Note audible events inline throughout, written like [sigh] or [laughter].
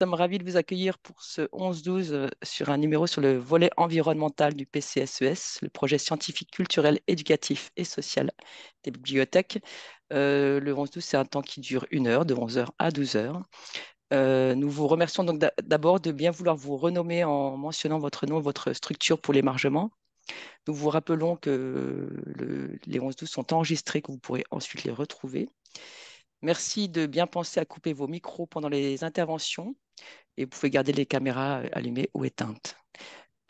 sommes ravis de vous accueillir pour ce 11-12 euh, sur un numéro sur le volet environnemental du PCSES, le projet scientifique, culturel, éducatif et social des bibliothèques. Euh, le 11-12, c'est un temps qui dure une heure, de 11h à 12h. Euh, nous vous remercions donc d'abord de bien vouloir vous renommer en mentionnant votre nom, votre structure pour l'émargement. Nous vous rappelons que les 11-12 sont enregistrés, que vous pourrez ensuite les retrouver. Merci de bien penser à couper vos micros pendant les interventions et vous pouvez garder les caméras euh, allumées ou éteintes.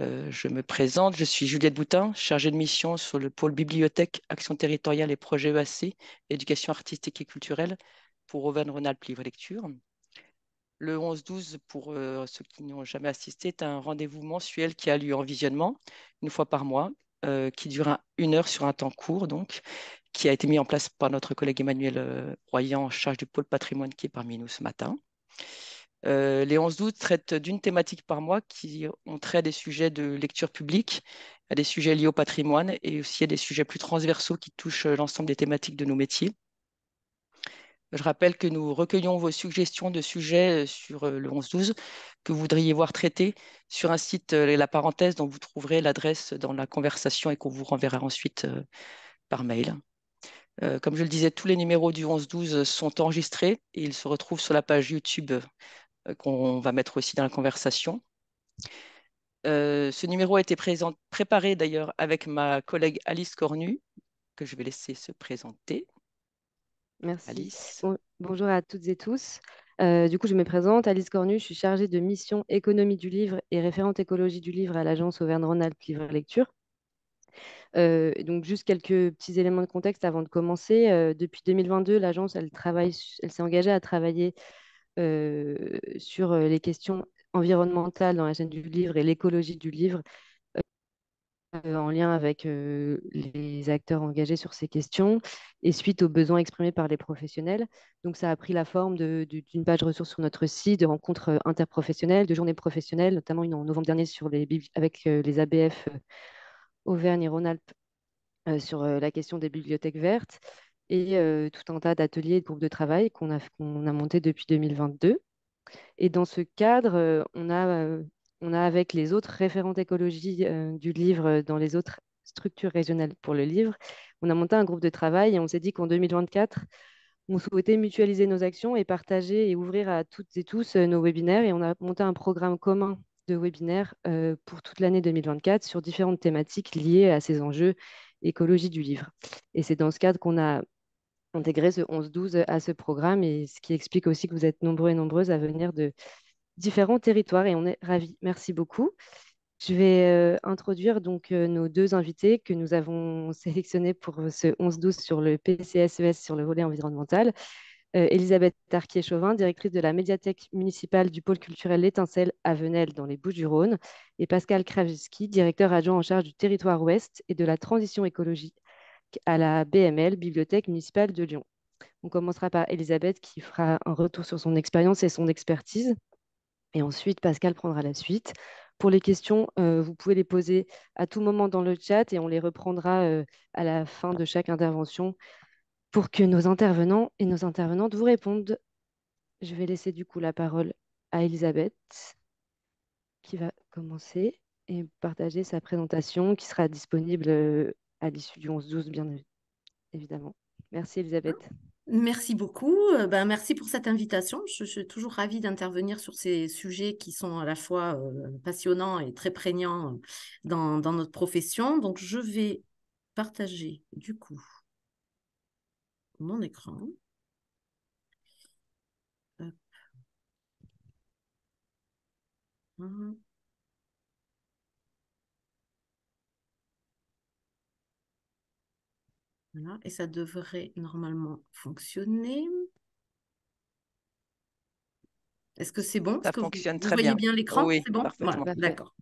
Euh, je me présente, je suis Juliette Boutin, chargée de mission sur le pôle bibliothèque, action territoriale et projet EAC, éducation artistique et culturelle pour Auvergne-Rhône-Alpes Livre Lecture. Le 11-12, pour euh, ceux qui n'ont jamais assisté, est un rendez-vous mensuel qui a lieu en visionnement, une fois par mois, qui dure une heure sur un temps court, donc, qui a été mis en place par notre collègue Emmanuel Royan, en charge du pôle patrimoine, qui est parmi nous ce matin. Euh, les 11 août traitent d'une thématique par mois qui ont trait à des sujets de lecture publique, à des sujets liés au patrimoine et aussi à des sujets plus transversaux qui touchent l'ensemble des thématiques de nos métiers. Je rappelle que nous recueillons vos suggestions de sujets euh, sur euh, le 11-12 que vous voudriez voir traités sur un site, la parenthèse, dont vous trouverez l'adresse dans la conversation et qu'on vous renverra ensuite par mail. comme je le disais, tous les numéros du 11-12 sont enregistrés et ils se retrouvent sur la page YouTube euh, qu'on va mettre aussi dans la conversation. Euh, ce numéro a été préparé d'ailleurs avec ma collègue Alice Cornu, que je vais laisser se présenter. Merci. Alice. bonjour à toutes et tous. Euh, du coup, je me présente, Alice Cornu, je suis chargée de mission économie du livre et référente écologie du livre à l'agence Auvergne-Rhône-Alpes Livre Lecture. donc, juste quelques petits éléments de contexte avant de commencer. depuis 2022, l'agence, elle, elle s'est engagée à travailler euh, sur euh, les questions environnementales dans la chaîne du livre et l'écologie du livre euh, en lien avec les acteurs engagés sur ces questions et suite aux besoins exprimés par les professionnels. Donc, ça a pris la forme d'une page ressources sur notre site, de rencontres interprofessionnelles, de journées professionnelles, notamment une en novembre dernier sur les, avec les ABF Auvergne et Rhône-Alpes sur la question des bibliothèques vertes et tout un tas d'ateliers et de groupes de travail qu'on a, qu'on a montés depuis 2022. Et dans ce cadre, on, a, on a avec les autres référentes écologie du livre dans les autres structures régionales pour le livre, on a monté un groupe de travail et on s'est dit qu'en 2024, on souhaitait mutualiser nos actions et partager et ouvrir à toutes et tous nos webinaires. Et on a monté un programme commun de webinaires pour toute l'année 2024 sur différentes thématiques liées à ces enjeux écologie du livre. Et c'est dans ce cadre qu'on a intégrer ce 11-12 à ce programme et ce qui explique aussi que vous êtes nombreux et nombreuses à venir de différents territoires et on est ravis. Merci beaucoup. Je vais euh, introduire donc euh, nos deux invités que nous avons [laughs] sélectionnés pour ce 11-12 sur le PCSES sur le volet environnemental. Euh, Elisabeth Tarquier-Chauvin, directrice de la médiathèque municipale du pôle culturel L'Étincelle à Venelle dans les Bouches-du-Rhône, et Pascal Kraviski, directeur adjoint en charge du territoire ouest et de la transition écologique à la BML, Bibliothèque municipale de Lyon. On commencera par Elisabeth qui fera un retour sur son expérience et son expertise. Et ensuite, Pascal prendra la suite. Pour les questions, euh, vous pouvez les poser à tout moment dans le chat et on les reprendra euh, à la fin de chaque intervention pour que nos intervenants et nos intervenantes vous répondent. Je vais laisser du coup la parole à Elisabeth qui va commencer et partager sa présentation qui sera disponible euh, à l'issue du 11-12, bien évidemment. Merci Elisabeth. Merci beaucoup. Euh, ben, merci pour cette invitation. Je, suis toujours ravie d'intervenir sur ces sujets qui sont à la fois euh, passionnants et très prégnants euh, dans, notre profession. Donc, je vais partager du coup mon écran. Hop. Et ça devrait normalement fonctionner. Est-ce que c'est bon? Ça fonctionne vous, très voyez bien. l'écran Oui, c'est bon? parfaitement. D'accord.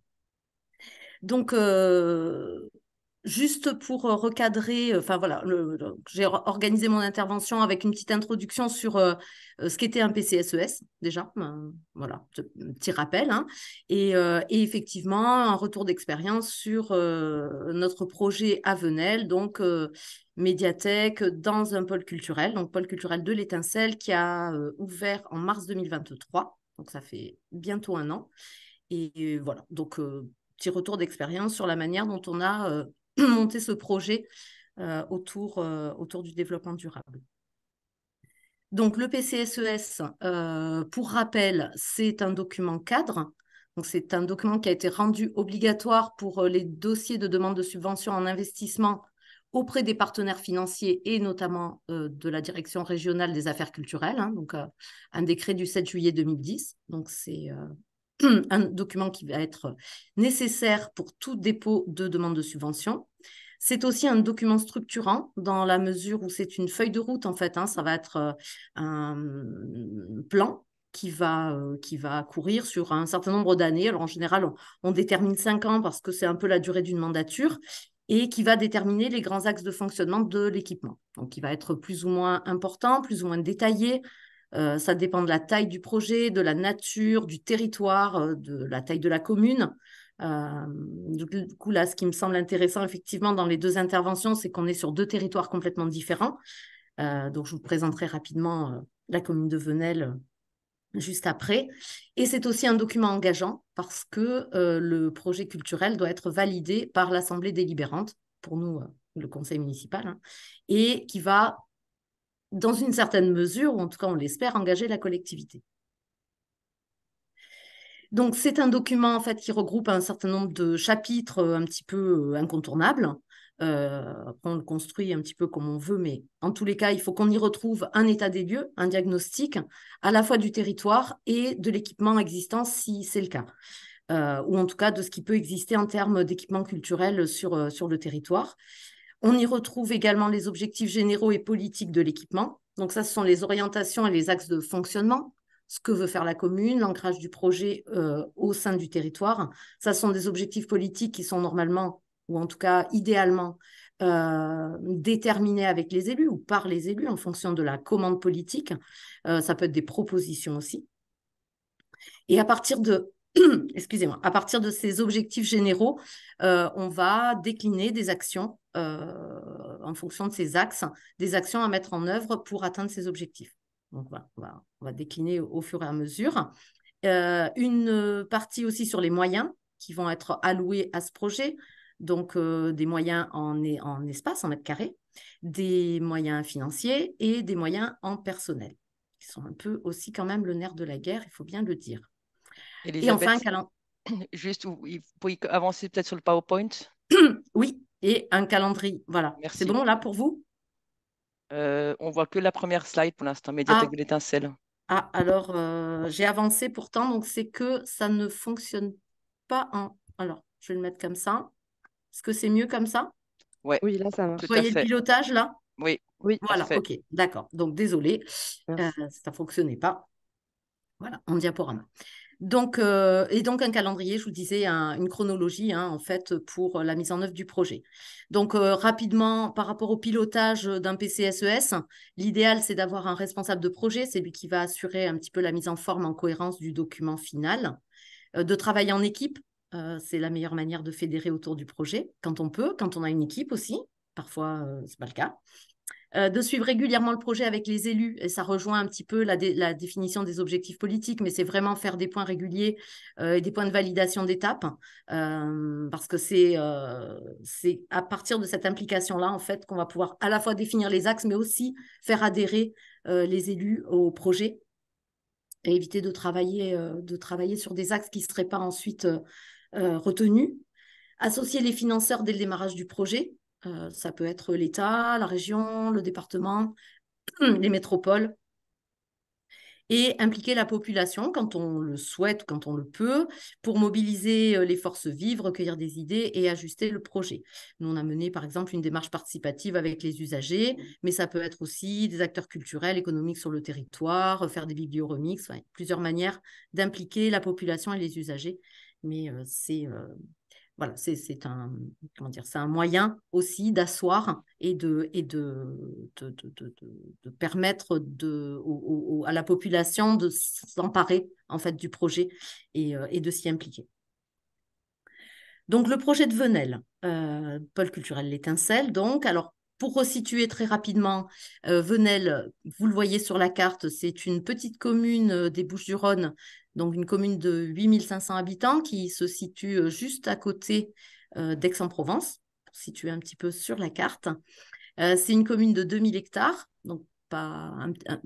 Donc, euh, juste pour euh, recadrer, euh, enfin voilà, j'ai organisé mon intervention avec une petite introduction sur euh, ce qu'était un PCSES, déjà, voilà, petit rappel, hein. et, effectivement un retour d'expérience sur notre projet à Venelle, donc médiathèque dans un pôle culturel, donc pôle culturel de l'Étincelle qui a ouvert en mars 2023 Donc ça fait bientôt un an. Et voilà, donc petit retour d'expérience sur la manière dont on a [clears throat] monté ce projet autour, autour du développement durable. Donc le PCSES, e pour rappel, c'est un document cadre. C'est un document qui a été rendu obligatoire pour les dossiers de demande de subvention en investissement auprès des partenaires financiers et notamment de la direction régionale des affaires culturelles. Hein. donc un décret du 7 juillet 2010. Donc c'est [clears throat] un document qui va être nécessaire pour tout dépôt de demande de subvention. C'est aussi un document structurant dans la mesure où c'est une feuille de route en fait. Hein. ça va être euh, un plan qui va, euh, qui va courir sur un certain nombre d'années. Alors en général, on, on détermine cinq ans parce que c'est un peu la durée d'une mandature et qui va déterminer les grands axes de fonctionnement de l'équipement. Donc, il va être plus ou moins important, plus ou moins détaillé, euh, ça dépend de la taille du projet, de la nature, du territoire, euh, de la taille de la commune. Euh, du coup, là, ce qui me semble intéressant, effectivement, dans les deux interventions, c'est qu'on est sur deux territoires complètement différents. donc, je vous présenterai rapidement la commune de Venelle juste après. Et c'est aussi un document engageant parce que le projet culturel doit être validé par l'Assemblée délibérante, pour nous, le conseil municipal, hein, et qui va dans une certaine mesure, ou en tout cas on l'espère, engager la collectivité. Donc c'est un document en fait qui regroupe un certain nombre de chapitres euh, un petit peu euh, incontournables. Euh, on le construit un petit peu comme on veut, mais en tous les cas, il faut qu'on y retrouve un état des lieux, un diagnostic, à la fois du territoire et de l'équipement existant si c'est le cas. ou en tout cas de ce qui peut exister en termes d'équipement culturel sur, sur le territoire. On y retrouve également les objectifs généraux et politiques de l'équipement. Donc ça, ce sont les orientations et les axes de fonctionnement, ce que veut faire la commune, l'ancrage du projet euh, au sein du territoire. Ça, ce sont des objectifs politiques qui sont normalement, ou en tout cas idéalement, euh, déterminés avec les élus ou par les élus en fonction de la commande politique. Euh, ça peut être des propositions aussi. Et à partir de [clears throat] excusez-moi, à partir de ces objectifs généraux, euh, on va décliner des actions euh, en fonction de ces axes, des actions à mettre en œuvre pour atteindre ces objectifs. Donc voilà, on va, décliner au, fur et à mesure. Euh, une partie aussi sur les moyens qui vont être alloués à ce projet, donc des moyens en, espace, en mètres carrés, des moyens financiers et des moyens en personnel, qui sont un peu aussi quand même le nerf de la guerre, il faut bien le dire. Et enfin, un calendrier. [clears throat] Juste, vous pouvez avancer peut-être sur le PowerPoint? [clears throat] Oui, et un calendrier. Voilà. C'est bon là pour vous? Euh, On voit que la première slide pour l'instant, médiathèque ah. de l'étincelle. Ah, alors euh, j'ai avancé pourtant, donc c'est que ça ne fonctionne pas en. Alors, je vais le mettre comme ça. Est-ce que c'est mieux comme ça? Ouais. Oui, là ça marche. Vous voyez le pilotage là? Oui. Oui. Voilà, ok, d'accord. Donc désolé, euh, ça ne fonctionnait pas. Voilà, en diaporama. Donc, euh, et donc un calendrier, je vous disais, une chronologie hein, en fait pour la mise en œuvre du projet. Donc euh, rapidement, par rapport au pilotage d'un PCSES, e l'idéal c'est d'avoir un responsable de projet, c'est lui qui va assurer un petit peu la mise en forme, en cohérence du document final, euh, de travailler en équipe. c'est la meilleure manière de fédérer autour du projet, quand on peut, quand on a une équipe aussi. Parfois, c'est pas le cas. Euh, de suivre régulièrement le projet avec les élus, et ça rejoint un petit peu la, définition des objectifs politiques, mais c'est vraiment faire des points réguliers euh, et des points de validation d'étapes, euh, parce que c'est à partir de cette implication-là, en fait, qu'on va pouvoir à la fois définir les axes, mais aussi faire adhérer les élus au projet et éviter de travailler, de travailler sur des axes qui ne seraient pas ensuite retenus. Associer les financeurs dès le démarrage du projet, euh, ça peut être l'État, la région, le département, [clears throat] les métropoles. Et impliquer la population quand on le souhaite, quand on le peut, pour mobiliser euh, les forces vives, recueillir des idées et ajuster le projet. Nous, on a mené par exemple une démarche participative avec les usagers, mais ça peut être aussi des acteurs culturels, économiques sur le territoire, faire des biblioremix, plusieurs manières d'impliquer la population et les usagers. Mais euh, c'est voilà, c'est un, comment dire, un moyen aussi d'asseoir et, de, et de, de, permettre de, à la population de s'emparer en fait du projet et, euh, et de s'y impliquer. Donc le projet de Venelle, euh, pôle culturel l'étincelle, donc alors pour resituer très rapidement, Venelle, vous le voyez sur la carte, c'est une petite commune des Bouches-du-Rhône, donc une commune de 8500 habitants qui se situe juste à côté d'Aix-en-Provence, situer un petit peu sur la carte. c'est une commune de 2000 hectares, donc pas,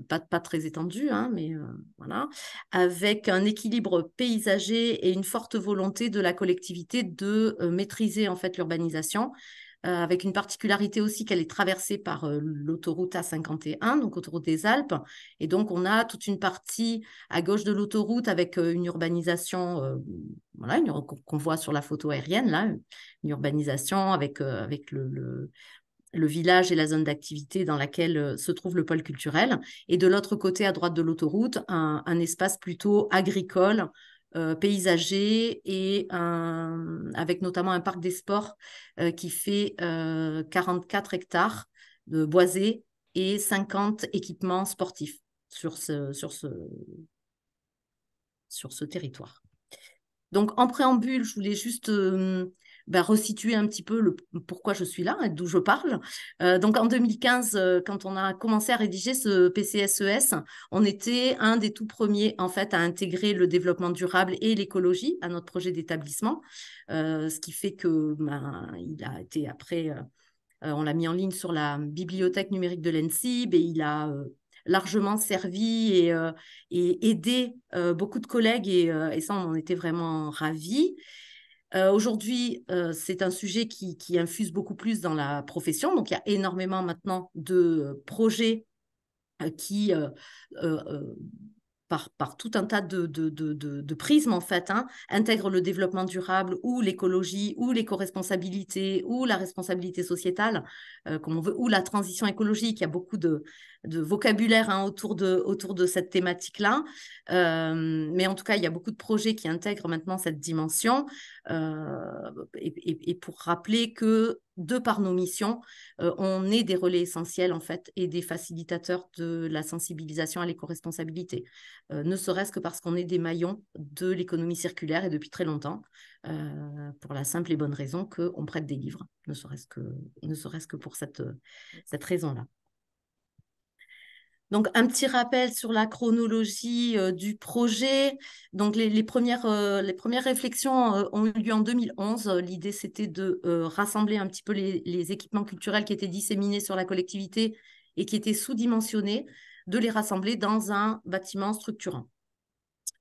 pas, très étendue, hein, mais voilà, avec un équilibre paysager et une forte volonté de la collectivité de maîtriser en fait l'urbanisation euh, avec une particularité aussi qu'elle est traversée par euh, l'autoroute A51, donc autoroute des Alpes. Et donc, on a toute une partie à gauche de l'autoroute avec euh, une urbanisation, voilà, qu'on voit sur la photo aérienne, là, une urbanisation avec, avec le, le village et la zone d'activité dans laquelle se trouve le pôle culturel. Et de l'autre côté, à droite de l'autoroute, un, espace plutôt agricole euh, et avec notamment un parc des sports euh, qui fait 44 euh, hectares de boisés et 50 équipements sportifs sur ce, sur ce, sur ce territoire. Donc, en préambule, je voulais juste bah, resituer un petit peu le, pourquoi je suis là et d'où je parle. Euh, donc en 2015, euh, quand on a commencé à rédiger ce PCSES, e on était un des tout premiers en fait à intégrer le développement durable et l'écologie à notre projet d'établissement, euh, ce qui fait que ben, il a été après, on l'a mis en ligne sur la bibliothèque numérique de l'ENSIB et il a largement servi et, et aidé beaucoup de collègues et, et, ça, on en était vraiment ravis. Euh, aujourd'hui, euh, c'est un sujet qui, infuse beaucoup plus dans la profession. Donc, il y a énormément maintenant de projets euh, qui par, tout un tas de, prismes, en fait, hein, intègre le développement durable ou l'écologie ou l'éco-responsabilité ou la responsabilité sociétale, comme on veut, ou la transition écologique. Il y a beaucoup de, vocabulaire hein, autour, de, de cette thématique-là. Euh, mais en tout cas, il y a beaucoup de projets qui intègrent maintenant cette dimension. Euh, et, pour rappeler que de par nos missions, euh, on est des relais essentiels en fait et des facilitateurs de la sensibilisation à l'éco-responsabilité, ne serait-ce que parce qu'on est des maillons de l'économie circulaire et depuis très longtemps, pour la simple et bonne raison qu'on prête des livres, ne serait-ce que, pour cette raison-là. Donc, un petit rappel sur la chronologie euh, du projet. Donc, les, premières, euh, premières réflexions euh, ont eu lieu en 2011. L'idée, c'était de rassembler un petit peu les, équipements culturels qui étaient disséminés sur la collectivité et qui étaient sous-dimensionnés, de les rassembler dans un bâtiment structurant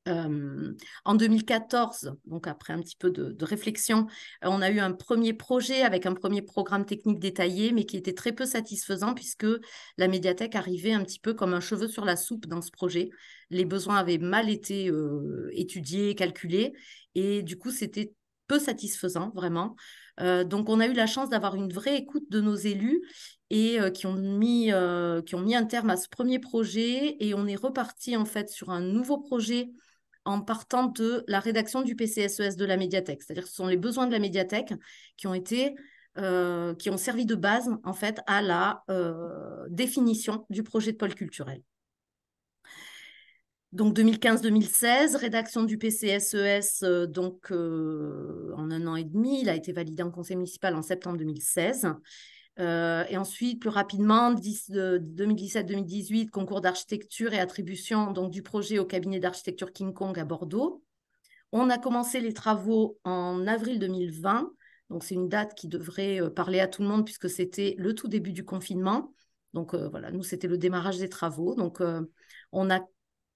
en 2014, donc après un petit peu de, réflexion, on a eu un premier projet avec un premier programme technique détaillé, mais qui était très peu satisfaisant puisque la médiathèque arrivait un petit peu comme un cheveu sur la soupe dans ce projet. Les besoins avaient mal été étudiés, calculés, et du coup, c'était peu satisfaisant, vraiment. donc, on a eu la chance d'avoir une vraie écoute de nos élus et qui, ont mis, qui ont mis un terme à ce premier projet. Et on est reparti en fait sur un nouveau projet en partant de la rédaction du PCSES e de la médiathèque. C'est-à-dire que ce sont les besoins de la médiathèque qui ont euh, servi de base en fait à la euh, définition du projet de pôle culturel. Donc 2015-2016, rédaction du PCSES e euh, donc en un an et demi, il a été validé en conseil municipal en septembre 2016. Euh, et ensuite, plus rapidement, 2017-2018, concours d'architecture et attribution donc, du projet au cabinet d'architecture King Kong à Bordeaux. On a commencé les travaux en avril 2020. Donc, c'est une date qui devrait euh, parler à tout le monde puisque c'était le tout début du confinement. Donc, euh, voilà, nous, c'était le démarrage des travaux. Donc, on a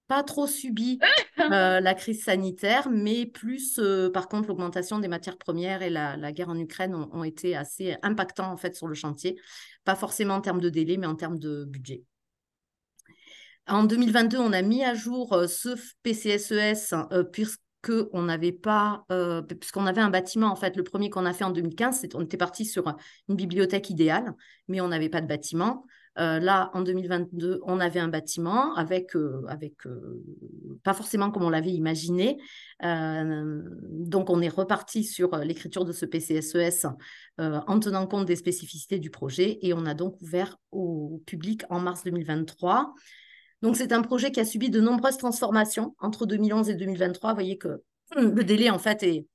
pas trop subi [laughs] euh, la crise sanitaire, mais plus, euh, par contre, l'augmentation des matières premières et la, guerre en Ukraine ont, été assez impactants en fait sur le chantier, pas forcément en termes de délai, mais en termes de budget. En 2022, on a mis à jour euh, ce PCSES puisque on n'avait pas, puisqu'on avait un bâtiment, en fait, le premier qu'on a fait en 2015, on était parti sur une bibliothèque idéale, mais on n'avait pas de bâtiment. Euh, là, en 2022, on avait un bâtiment avec, euh, euh, pas forcément comme on l'avait imaginé. donc, on est reparti sur l'écriture de ce PCSES e en tenant compte des spécificités du projet et on a donc ouvert au public en mars 2023. Donc, c'est un projet qui a subi de nombreuses transformations entre 2011 et 2023. Vous voyez que le délai, en fait, est,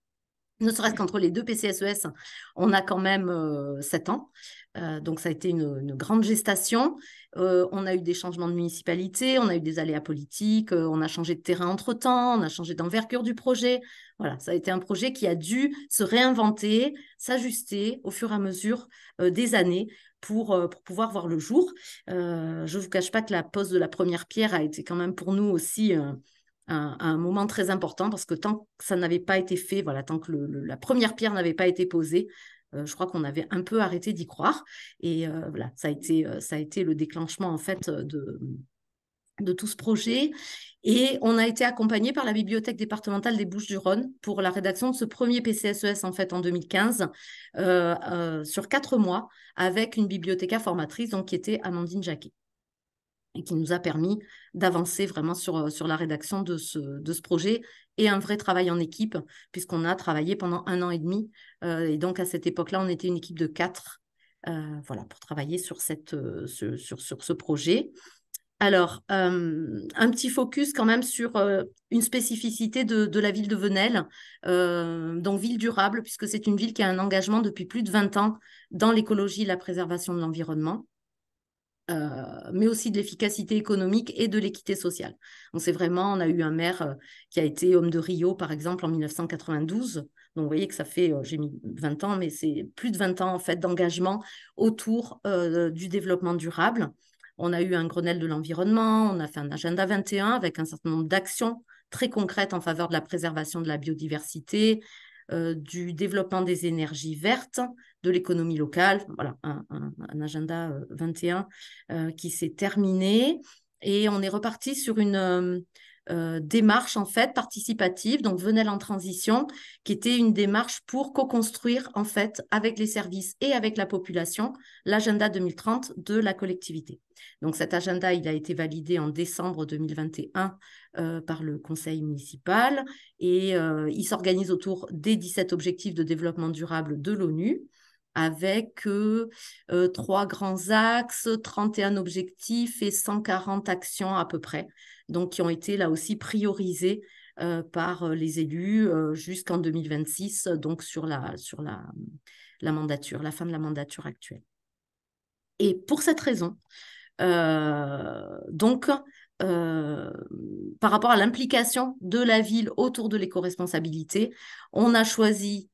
ne serait-ce qu'entre les deux PCSES, on a quand même sept ans. Euh, donc, ça a été une, grande gestation. Euh, on a eu des changements de municipalité, on a eu des aléas politiques, on a changé de terrain entre-temps, on a changé d'envergure du projet. Voilà, ça a été un projet qui a dû se réinventer, s'ajuster au fur et à mesure des années pour, pour, pouvoir voir le jour. je ne vous cache pas que la pose de la première pierre a été quand même pour nous aussi un, moment très important parce que tant que ça n'avait pas été fait, voilà, tant que la première pierre n'avait pas été posée, euh, je crois qu'on avait un peu arrêté d'y croire. Et euh, voilà, ça a, été, euh, ça a été le déclenchement en fait de, tout ce projet. Et on a été accompagné par la bibliothèque départementale des Bouches-du-Rhône pour la rédaction de ce premier PCSES en fait en 2015 sur quatre mois avec une bibliothécaire formatrice donc qui était Amandine Jacquet et qui nous a permis d'avancer vraiment sur, euh, la rédaction de ce, projet et un vrai travail en équipe, puisqu'on a travaillé pendant un an et demi. Euh, et donc, à cette époque-là, on était une équipe de quatre euh, voilà, pour travailler sur, ce projet. Alors, un petit focus quand même sur une spécificité de, de, la ville de Venelle, donc ville durable, puisque c'est une ville qui a un engagement depuis plus de 20 ans dans l'écologie et la préservation de l'environnement. Euh, mais aussi de l'efficacité économique et de l'équité sociale. On sait vraiment, on a eu un maire euh, qui a été homme de Rio, par exemple, en 1992. Donc, vous voyez que ça fait, euh, j'ai mis 20 ans, mais c'est plus de 20 ans, en fait, d'engagement autour du développement durable. On a eu un Grenelle de l'environnement, on a fait un agenda 21 avec un certain nombre d'actions très concrètes en faveur de la préservation de la biodiversité, euh, du développement des énergies vertes, de l'économie locale, voilà, un, agenda 21 euh, euh, qui s'est terminé. Et on est reparti sur une démarche en fait participative, donc Venelle en transition, qui était une démarche pour co-construire en fait avec les services et avec la population l'agenda 2030 de la collectivité. Donc cet agenda, il a été validé en décembre 2021 euh, par le conseil municipal et euh, il s'organise autour des 17 objectifs de développement durable de l'ONU avec euh, trois grands axes, 31 objectifs et 140 actions à peu près, donc qui ont été là aussi priorisées par les élus jusqu'en 2026, donc sur la, sur la, mandature, la fin de la mandature actuelle. Et pour cette raison, donc, euh, par rapport à l'implication de la ville autour de l'éco-responsabilité, on a choisi,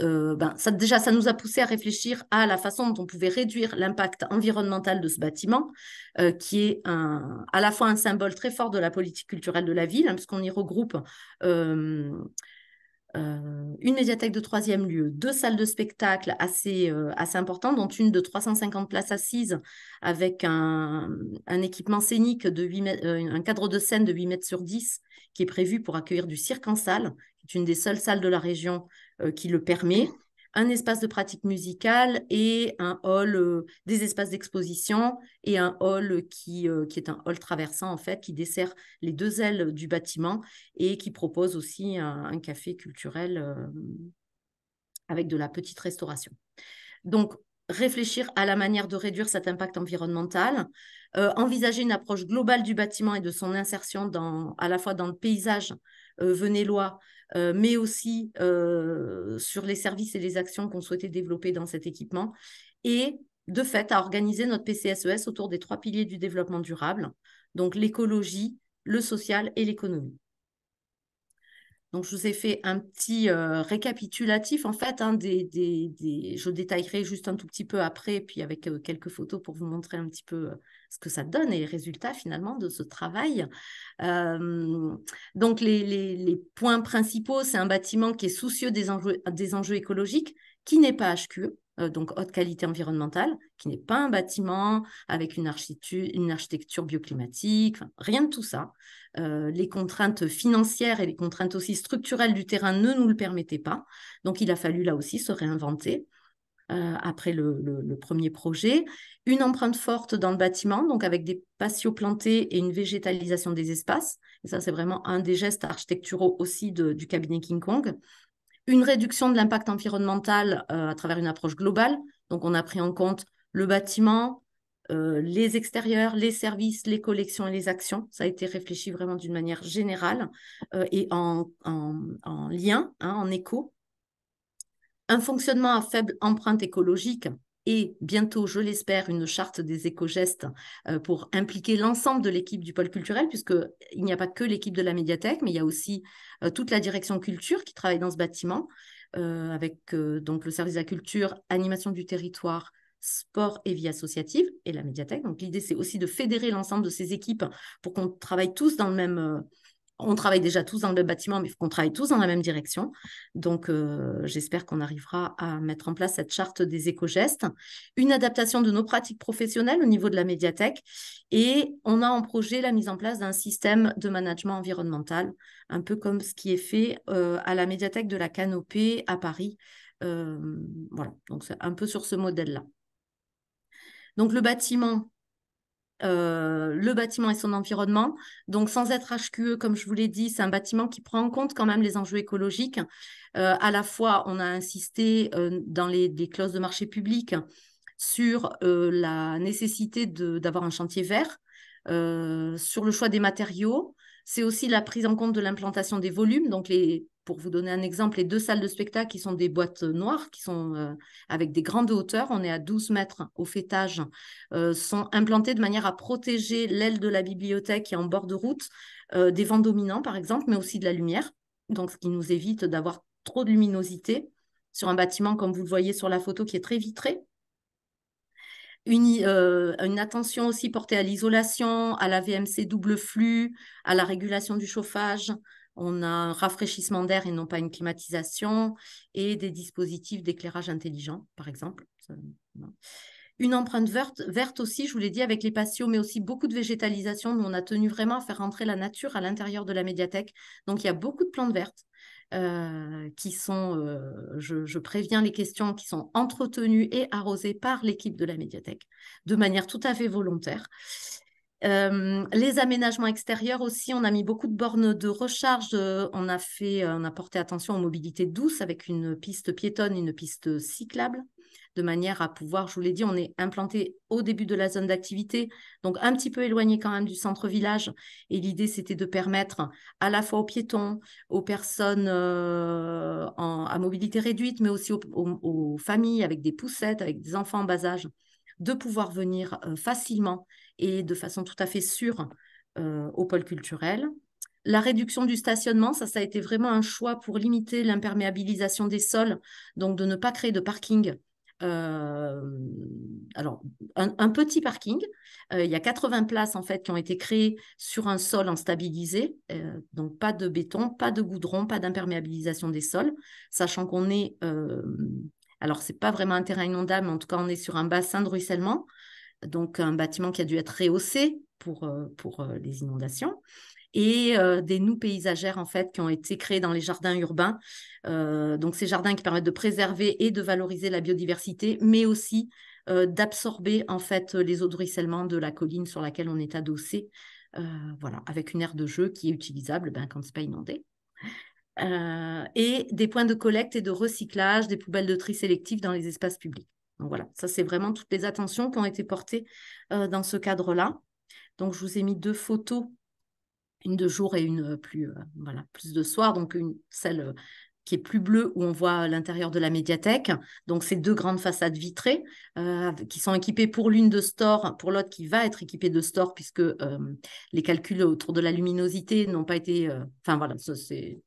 euh, ben, ça, déjà, ça nous a poussé à réfléchir à la façon dont on pouvait réduire l'impact environnemental de ce bâtiment, euh, qui est un, à la fois un symbole très fort de la politique culturelle de la ville, hein, puisqu'on y regroupe euh, une médiathèque de troisième lieu, deux salles de spectacle assez, euh, assez importantes, dont une de 350 places assises avec un, équipement scénique de 8 euh, un cadre de scène de 8 mètres sur 10 qui est prévu pour accueillir du cirque en salle, qui est une des seules salles de la région qui le permet un espace de pratique musicale et un hall, euh, des espaces d'exposition et un hall qui, euh, qui est un hall traversant en fait, qui dessert les deux ailes du bâtiment et qui propose aussi un, café culturel euh, avec de la petite restauration. Donc, réfléchir à la manière de réduire cet impact environnemental, envisager une approche globale du bâtiment et de son insertion dans, à la fois dans le paysage venellois, euh, mais aussi euh, sur les services et les actions qu'on souhaitait développer dans cet équipement. Et de fait, à organiser notre PCSES autour des trois piliers du développement durable, donc l'écologie, le social et l'économie. Donc, je vous ai fait un petit euh, récapitulatif, en fait, hein, des, je détaillerai juste un tout petit peu après, puis avec euh, quelques photos pour vous montrer un petit peu euh, ce que ça donne et les résultats, finalement, de ce travail. donc, les, les, les, points principaux, c'est un bâtiment qui est soucieux des enjeux, des enjeux écologiques, qui n'est pas HQE, donc haute qualité environnementale, qui n'est pas un bâtiment avec une architecture, une architecture bioclimatique, rien de tout ça. Euh, les contraintes financières et les contraintes aussi structurelles du terrain ne nous le permettaient pas. Donc il a fallu là aussi se réinventer. Euh, après le, premier projet. Une empreinte forte dans le bâtiment, donc avec des patios plantés et une végétalisation des espaces. Et ça, c'est vraiment un des gestes architecturaux aussi du cabinet King Kong. Une réduction de l'impact environnemental euh, à travers une approche globale. Donc, on a pris en compte le bâtiment, euh, les extérieurs, les services, les collections et les actions. Ça a été réfléchi vraiment d'une manière générale euh, et en, lien, hein, en écho un fonctionnement à faible empreinte écologique et bientôt, je l'espère, une charte des éco-gestes euh, pour impliquer l'ensemble de l'équipe du pôle culturel, puisqu'il n'y a pas que l'équipe de la médiathèque, mais il y a aussi euh, toute la direction culture qui travaille dans ce bâtiment, euh, avec donc le service de la culture, animation du territoire, sport et vie associative et la médiathèque. Donc l'idée, c'est aussi de fédérer l'ensemble de ces équipes pour qu'on travaille tous dans le même on travaille déjà tous dans le bâtiment, mais il qu'on travaille tous dans la même direction. Donc, euh, j'espère qu'on arrivera à mettre en place cette charte des éco-gestes, une adaptation de nos pratiques professionnelles au niveau de la médiathèque. Et on a en projet la mise en place d'un système de management environnemental, un peu comme ce qui est fait euh, à la médiathèque de la Canopée à Paris. Euh, voilà, donc c'est un peu sur ce modèle-là. Donc, le bâtiment, euh, le bâtiment et son environnement. Donc, sans être HQE, comme je vous l'ai dit, c'est un bâtiment qui prend en compte quand même les enjeux écologiques. Euh, à la fois, on a insisté euh, dans les, clauses de marché public sur la nécessité d'avoir un chantier vert, sur le choix des matériaux. C'est aussi la prise en compte de l'implantation des volumes. Donc, pour vous donner un exemple, les deux salles de spectacle qui sont des boîtes noires, qui sont euh, avec des grandes hauteurs, on est à 12 mètres au fêtage, euh, sont implantées de manière à protéger l'aile de la bibliothèque qui est en bord de route euh, des vents dominants, par exemple, mais aussi de la lumière. Ce qui nous évite d'avoir trop de luminosité sur un bâtiment, comme vous le voyez sur la photo, qui est très vitré. Une, une, attention aussi portée à l'isolation, à la VMC double flux, à la régulation du chauffage, on a un rafraîchissement d'air et non pas une climatisation, et des dispositifs d'éclairage intelligent, par exemple. Une empreinte verte, verte aussi, je vous l'ai dit, avec les patios, mais aussi beaucoup de végétalisation. Nous, on a tenu vraiment à faire rentrer la nature à l'intérieur de la médiathèque. Donc, il y a beaucoup de plantes vertes euh, qui sont, euh, je, préviens les questions, qui sont entretenues et arrosées par l'équipe de la médiathèque de manière tout à fait volontaire. Euh, les aménagements extérieurs aussi, on a mis beaucoup de bornes de recharge. On a fait, on a porté attention aux mobilités douces avec une piste piétonne, une piste cyclable, de manière à pouvoir, je vous l'ai dit, on est implanté au début de la zone d'activité, donc un petit peu éloigné quand même du centre-village. Et l'idée, c'était de permettre à la fois aux piétons, aux personnes à mobilité réduite, mais aussi aux, familles avec des poussettes, avec des enfants en bas âge, de pouvoir venir facilement et de façon tout à fait sûre euh, au pôle culturel. La réduction du stationnement, ça, ça a été vraiment un choix pour limiter l'imperméabilisation des sols, donc de ne pas créer de parking. Euh, alors, un, petit parking, euh, il y a 80 places en fait qui ont été créées sur un sol en stabilisé, donc pas de béton, pas de goudron, pas d'imperméabilisation des sols, sachant qu'on est, alors c'est pas vraiment un terrain inondable, mais en tout cas on est sur un bassin de ruissellement, donc un bâtiment qui a dû être rehaussé pour, euh, pour euh, les inondations, et euh, des noues paysagères en fait qui ont été créées dans les jardins urbains. donc ces jardins qui permettent de préserver et de valoriser la biodiversité, mais aussi d'absorber en fait les eaux de ruissellement de la colline sur laquelle on est adossé. voilà, avec une aire de jeu qui est utilisable ben, quand ce n'est pas inondé. et des points de collecte et de recyclage, des poubelles de tri sélectif dans les espaces publics. Donc voilà, ça c'est vraiment toutes les attentions qui ont été portées euh, dans ce cadre-là. Donc je vous ai mis deux photos, une de jour et une euh, plus, euh, voilà, plus de soir. Donc une, celle qui est plus bleue où on voit l'intérieur de la médiathèque. Donc ces deux grandes façades vitrées qui sont équipées pour l'une de store, pour l'autre qui va être équipée de store puisque les calculs autour de la luminosité n'ont pas été... Enfin voilà, c'est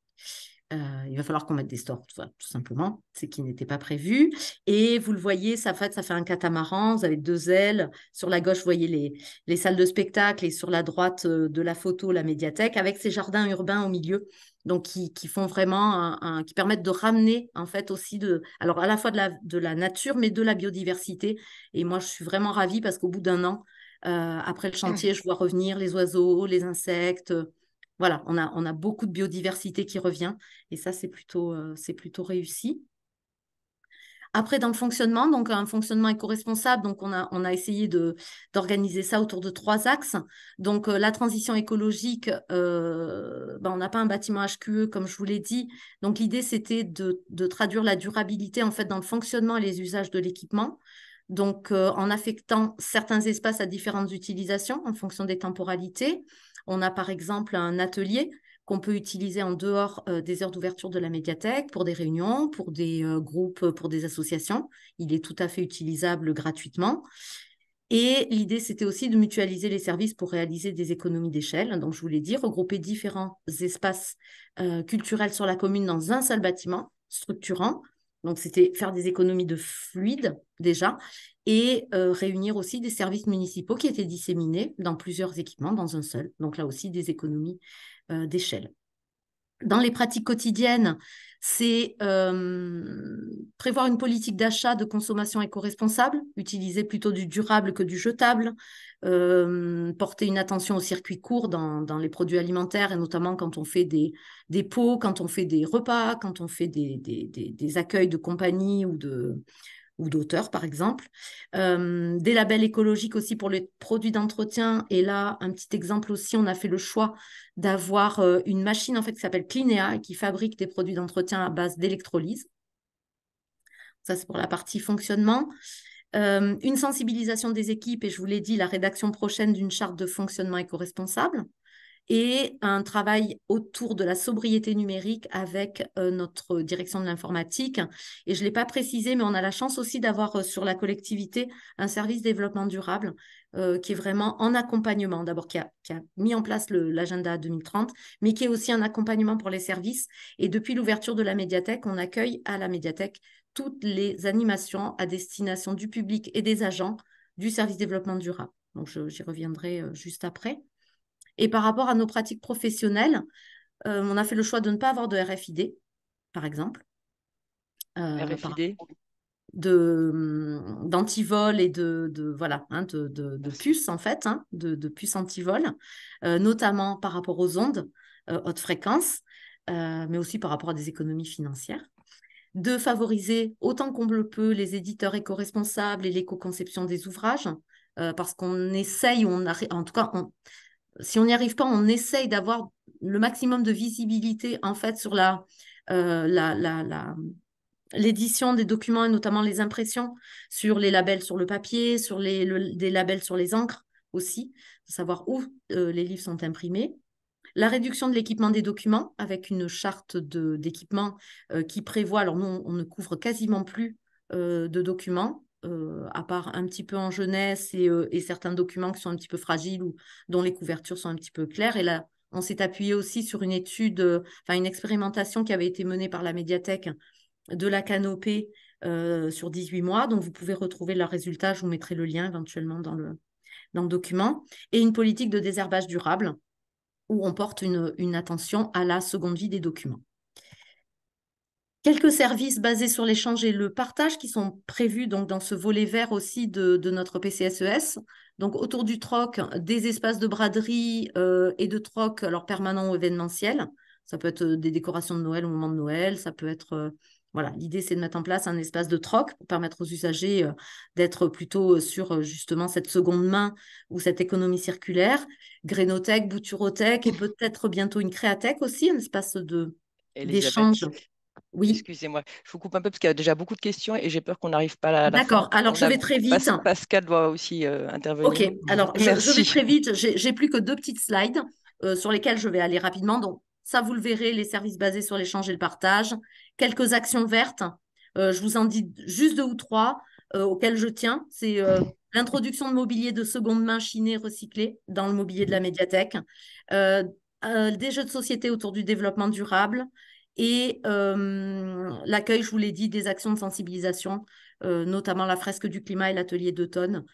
euh, il va falloir qu'on mette des stores, tout, simplement, c'est qui n'était pas prévu. Et vous le voyez, ça fait, ça fait un catamaran, vous avez deux ailes. Sur la gauche, vous voyez les, les salles de spectacle et sur la droite euh, de la photo, la médiathèque, avec ces jardins urbains au milieu. Donc, qui, qui font vraiment, un, qui permettent de ramener, en fait, aussi de, alors à la fois de la, de la nature, mais de la biodiversité. Et moi, je suis vraiment ravie parce qu'au bout d'un an, euh, après le chantier, je vois revenir les oiseaux, les insectes, voilà, on a, on a beaucoup de biodiversité qui revient et ça, c'est plutôt, euh, réussi. Après, dans le fonctionnement, donc un fonctionnement éco-responsable, donc on a, on a essayé d'organiser ça autour de trois axes. Donc euh, la transition écologique, euh, ben, on n'a pas un bâtiment HQE comme je vous l'ai dit. Donc l'idée c'était de, de, traduire la durabilité en fait dans le fonctionnement et les usages de l'équipement. Donc en affectant certains espaces à différentes utilisations en fonction des temporalités. On a par exemple un atelier qu'on peut utiliser en dehors des heures d'ouverture de la médiathèque pour des réunions, pour des groupes, pour des associations. Il est tout à fait utilisable gratuitement. Et l'idée, c'était aussi de mutualiser les services pour réaliser des économies d'échelle. Donc, je vous l'ai dit, regrouper différents espaces culturels sur la commune dans un seul bâtiment structurant. Donc, c'était faire des économies de fluide déjà et réunir aussi des services municipaux qui étaient disséminés dans plusieurs équipements, dans un seul. Donc, là aussi, des économies d'échelle. Dans les pratiques quotidiennes, c'est prévoir une politique d'achat de consommation éco-responsable, utiliser plutôt du durable que du jetable, porter une attention au circuit court dans, les produits alimentaires et notamment quand on fait des, des pots, quand on fait des repas, quand on fait des, des accueils de compagnie ou de, ou d'auteurs, par exemple. Euh, des labels écologiques aussi pour les produits d'entretien. Et là, un petit exemple aussi, on a fait le choix d'avoir euh, une machine en fait qui s'appelle Clinea et qui fabrique des produits d'entretien à base d'électrolyse. Ça, c'est pour la partie fonctionnement. Euh, une sensibilisation des équipes, et je vous l'ai dit, la rédaction prochaine d'une charte de fonctionnement éco-responsable et un travail autour de la sobriété numérique avec euh, notre direction de l'informatique. Et je ne l'ai pas précisé, mais on a la chance aussi d'avoir euh, sur la collectivité un service développement durable euh, qui est vraiment en accompagnement, d'abord qui a, qui a, mis en place l'agenda 2030, mais qui est aussi un accompagnement pour les services. Et depuis l'ouverture de la médiathèque, on accueille à la médiathèque toutes les animations à destination du public et des agents du service développement durable. Donc, j'y reviendrai juste après. Et par rapport à nos pratiques professionnelles, euh, on a fait le choix de ne pas avoir de RFID, par exemple. Euh, RFID de hum, d'antivol et de, voilà hein, de, de, puces en fait hein, de, de puces antivol euh, notamment par rapport aux ondes haute fréquence mais aussi par rapport à des économies financières. De favoriser autant qu'on le peut les éditeurs éco-responsables et l'éco-conception des ouvrages parce qu'on essaye on en tout cas on, si on n'y arrive pas, on essaye d'avoir le maximum de visibilité en fait sur la, euh, l'édition des documents et notamment les impressions sur les labels sur le papier, sur les labels sur les encres aussi, de savoir où euh, les livres sont imprimés. La réduction de l'équipement des documents avec une charte d'équipement euh, qui prévoit, alors nous on, ne couvre quasiment plus de documents, euh, à part un petit peu en jeunesse euh, et, certains documents qui sont un petit peu fragiles ou dont les couvertures sont un petit peu claires. Et là, on s'est appuyé aussi sur une étude, euh, enfin une expérimentation qui avait été menée par la médiathèque de la canopée sur 18 mois. Donc, vous pouvez retrouver leurs résultats. Je vous mettrai le lien éventuellement dans le, dans le document. Et une politique de désherbage durable où on porte une attention à la seconde vie des documents. Quelques services basés sur l'échange et le partage qui sont prévus donc dans ce volet vert aussi de, notre PCSES. E donc autour du troc, des espaces de braderie euh, et de troc, alors permanents ou événementiels. Ça peut être euh, des décorations de Noël au moment de Noël. Ça peut être euh, voilà, l'idée c'est de mettre en place un espace de troc pour permettre aux usagers d'être plutôt sur justement cette seconde main ou cette économie circulaire. Grénothèque, bouturothèque et peut-être bientôt une créathèque aussi, un espace de d'échange oui. Excusez-moi, je vous coupe un peu parce qu'il y a déjà beaucoup de questions et j'ai peur qu'on n'arrive pas à la, D'accord, alors je vais très vite. Pascal doit aussi euh, intervenir. Ok, alors je, vais très vite. J'ai plus que deux petites slides euh, sur lesquelles je vais aller rapidement. Donc, ça, vous le verrez, les services basés sur l'échange et le partage. Quelques actions vertes. Euh, je vous en dis juste deux ou trois auxquelles je tiens. C'est l'introduction de mobilier de seconde main chiné recyclé dans le mobilier de la médiathèque. des jeux de société autour du développement durable, et l'accueil, je vous l'ai dit, des actions de sensibilisation, notamment la fresque du climat et l'atelier d'automne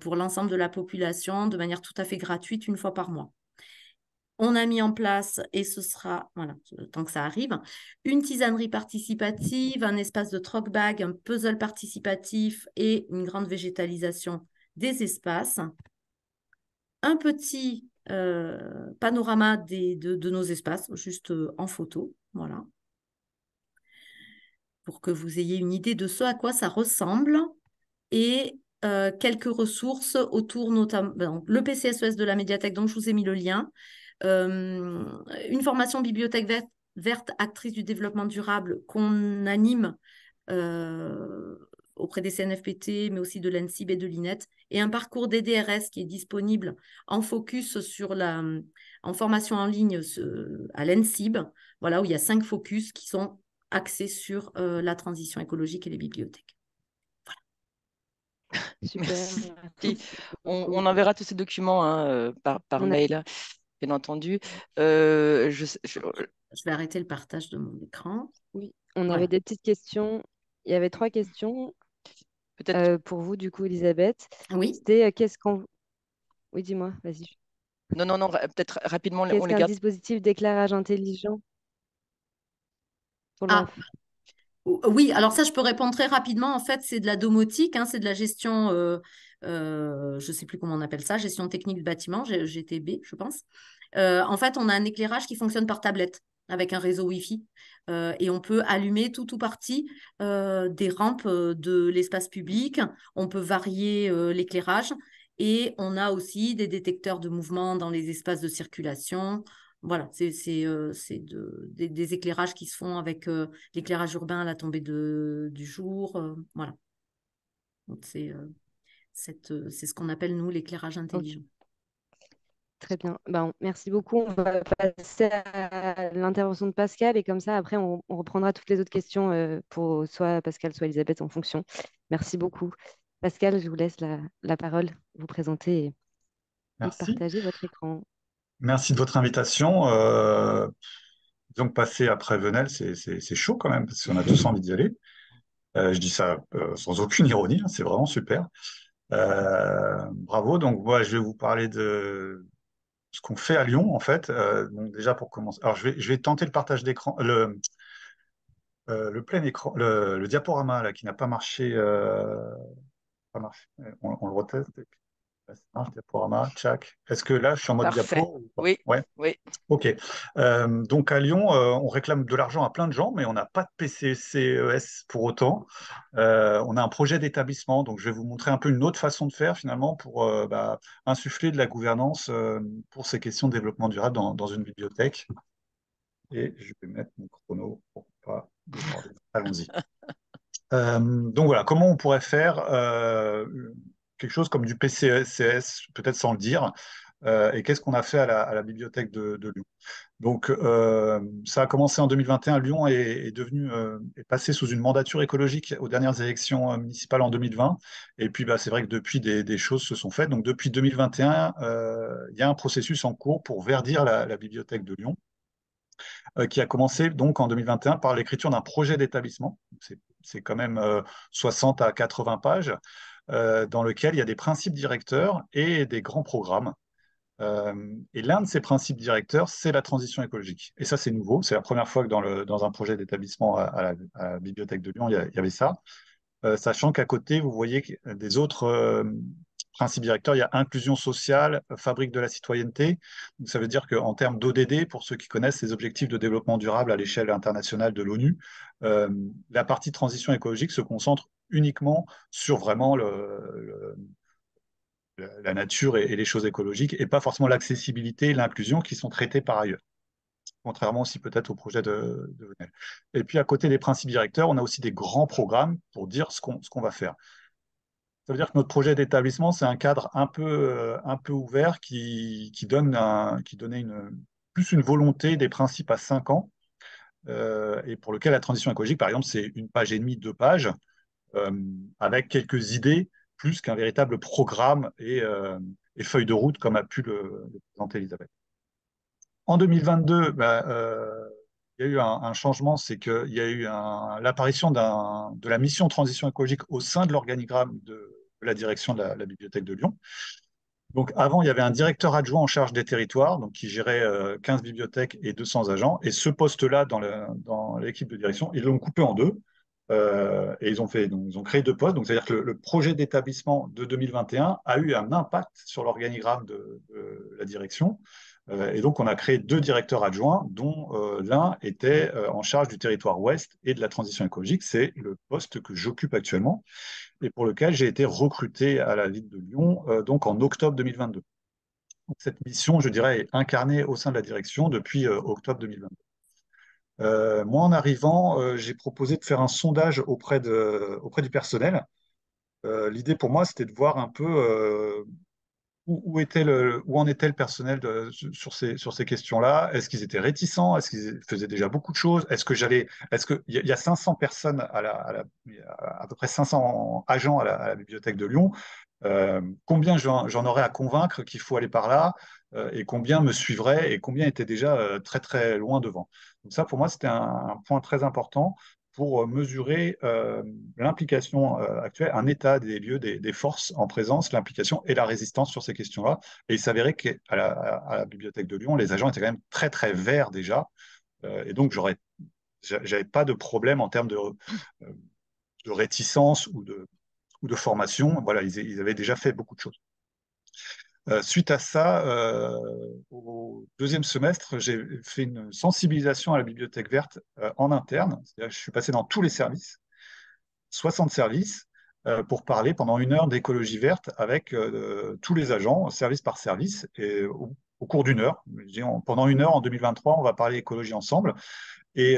pour l'ensemble de la population de manière tout à fait gratuite une fois par mois. On a mis en place, et ce sera, voilà, tant que ça arrive, une tisanerie participative, un espace de troc bag, un puzzle participatif et une grande végétalisation des espaces. Un petit panorama de, nos espaces, juste en photo. Voilà. Pour que vous ayez une idée de ce à quoi ça ressemble. Et euh, quelques ressources autour notamment le PCSES de la médiathèque dont je vous ai mis le lien, euh, une formation bibliothèque verte, actrice du développement durable qu'on anime euh, auprès des CNFPT, mais aussi de l'ENSIB et de l'INET, et un parcours DDRS qui est disponible en focus sur la, en formation en ligne à l'ENSIB, voilà, où il y a cinq focus qui sont axés sur euh, la transition écologique et les bibliothèques. Voilà. [laughs] On, enverra tous ces documents hein, euh, par, par mail, bien entendu. Euh, je, je... vais arrêter le partage de mon écran. Oui, on avait des petites questions. Il y avait trois questions. Peut-être pour vous, du coup, Elisabeth. Oui. C'était qu'est-ce qu'on. Oui, dis-moi, vas-y. Non, non, non, peut-être rapidement, Qu'est-ce on les qu'un garde. dispositif d'éclairage intelligent pour Ah, oui, alors ça, je peux répondre très rapidement. En fait, c'est de la domotique, hein, c'est de la gestion, euh, euh, je ne sais plus comment on appelle ça, gestion technique de bâtiment, GTB, je pense. Euh, en fait, on a un éclairage qui fonctionne par tablette avec un réseau Wi-Fi. et on peut allumer tout ou partie des rampes de l'espace public. On peut varier l'éclairage. Et on a aussi des détecteurs de mouvement dans les espaces de circulation. Voilà, c'est euh, des, éclairages qui se font avec euh, l'éclairage urbain à la tombée de, du jour. Euh, voilà. C'est ce qu'on appelle, nous, l'éclairage intelligent. Très bien. Ben, merci beaucoup. On va passer à l'intervention de Pascal et comme ça, après, on, on reprendra toutes les autres questions pour soit Pascal, soit Elisabeth en fonction. Merci beaucoup. Pascal, je vous laisse la, parole, vous présenter et, partager votre écran. Merci de votre invitation. Euh, donc, passer après Venelle, c'est chaud quand même, parce qu'on a tous envie d'y aller. Euh, je dis ça euh, sans aucune ironie, hein, c'est vraiment super. bravo. Donc, moi, je vais vous parler de ce qu'on fait à Lyon, en fait. donc, déjà, pour commencer. Alors, je vais, je vais tenter le partage d'écran. Le, le plein écran, le, diaporama là, qui n'a pas marché marche. On, on le reteste. Diaporama, tchac. Est-ce que là, je suis en mode diapo Oui. Ouais. oui. Ok. Euh, donc à Lyon, euh, on réclame de l'argent à plein de gens, mais on n'a pas de PCCES pour autant. Euh, on a un projet d'établissement, donc je vais vous montrer un peu une autre façon de faire finalement pour bah, insuffler de la gouvernance pour ces questions de développement durable dans, dans, une bibliothèque. Et je vais mettre mon chrono pour pas. Allons-y. [laughs] Donc voilà, comment on pourrait faire quelque chose comme du PCS, peut-être sans le dire, euh, et qu'est-ce qu'on a fait à la, bibliothèque de, Lyon? Donc ça a commencé en 2021. Lyon est, devenu est passé sous une mandature écologique aux dernières élections municipales en 2020. Et puis bah, c'est vrai que depuis des, choses se sont faites. Donc depuis 2021, il y a un processus en cours pour verdir la bibliothèque de Lyon. Euh, qui a commencé donc en 2021 par l'écriture d'un projet d'établissement. C'est quand même 60 euh, à 80 pages, euh, dans lequel il y a des principes directeurs et des grands programmes. et l'un de ces principes directeurs, c'est la transition écologique. Et ça, c'est nouveau. C'est la première fois que dans, un projet d'établissement à, la Bibliothèque de Lyon, il y, avait ça. sachant qu'à côté, vous voyez des autres principe directeur, il y a inclusion sociale, fabrique de la citoyenneté. ça veut dire qu'en termes d'ODD, pour ceux qui connaissent les objectifs de développement durable à l'échelle internationale de l'ONU, euh, la partie transition écologique se concentre uniquement sur vraiment la nature et, les choses écologiques et pas forcément l'accessibilité et l'inclusion qui sont traités par ailleurs contrairement aussi peut-être au projet de, Venel. Et puis à côté des principes directeurs, on a aussi des grands programmes pour dire ce qu'on va faire. Ça veut dire que notre projet d'établissement, c'est un cadre un peu, euh, un peu ouvert qui, donne qui donnait une, plus une volonté des principes à cinq ans, euh, et pour lequel la transition écologique, par exemple, c'est une page et demie, deux pages, avec quelques idées, plus qu'un véritable programme et, et, feuille de route, comme a pu le, présenter Elisabeth. En 2022, bah, il y a eu un, changement, c'est qu'il y a eu l'apparition de la mission transition écologique au sein de l'organigramme de, la direction de la, bibliothèque de Lyon. Donc avant, il y avait un directeur adjoint en charge des territoires, donc qui gérait 15 euh, bibliothèques et 200 agents. Et ce poste-là, dans l'équipe de direction, ils l'ont coupé en deux. Euh, et ils ont, fait, donc, ils ont créé deux postes. Donc, c'est-à-dire que le, projet d'établissement de 2021 a eu un impact sur l'organigramme de, la direction. Euh, et donc, on a créé deux directeurs adjoints, dont l'un était en charge du territoire ouest et de la transition écologique. C'est le poste que j'occupe actuellement et pour lequel j'ai été recruté à la ville de Lyon euh, donc en octobre 2022. cette mission, je dirais, est incarnée au sein de la direction depuis euh, octobre 2022. Moi, en arrivant, j'ai proposé de faire un sondage auprès, de, auprès du personnel. L'idée pour moi, c'était de voir un peu où, en était le personnel sur ces, sur ces questions-là Est-ce qu'ils étaient réticents? Est-ce qu'ils faisaient déjà beaucoup de choses? Est-ce que j'allais, est-ce que il y, a 500 personnes à à, à peu près 500 agents à la, bibliothèque de Lyon. Euh, combien j'en aurais à convaincre qu'il faut aller par là? euh, et combien me suivraient et combien étaient déjà euh, très très loin devant. Donc ça, pour moi, c'était un, point très important pour euh, mesurer euh, l'implication euh, actuelle, un état des lieux, des, forces en présence, l'implication et la résistance sur ces questions-là. Et il s'avérait qu'à la, à la bibliothèque de Lyon, les agents étaient quand même très très verts déjà. et donc, j'aurais, j'avais pas de problème en termes de, réticence ou de formation. Voilà, ils avaient déjà fait beaucoup de choses. Euh, suite à ça, euh, au deuxième semestre, j'ai fait une sensibilisation à la bibliothèque verte euh, en interne. je suis passé dans tous les services, 60 services, pour parler pendant une heure d'écologie verte avec tous les agents, service par service. Et au, cours d'une heure, pendant une heure en 2023, on va parler écologie ensemble. Et,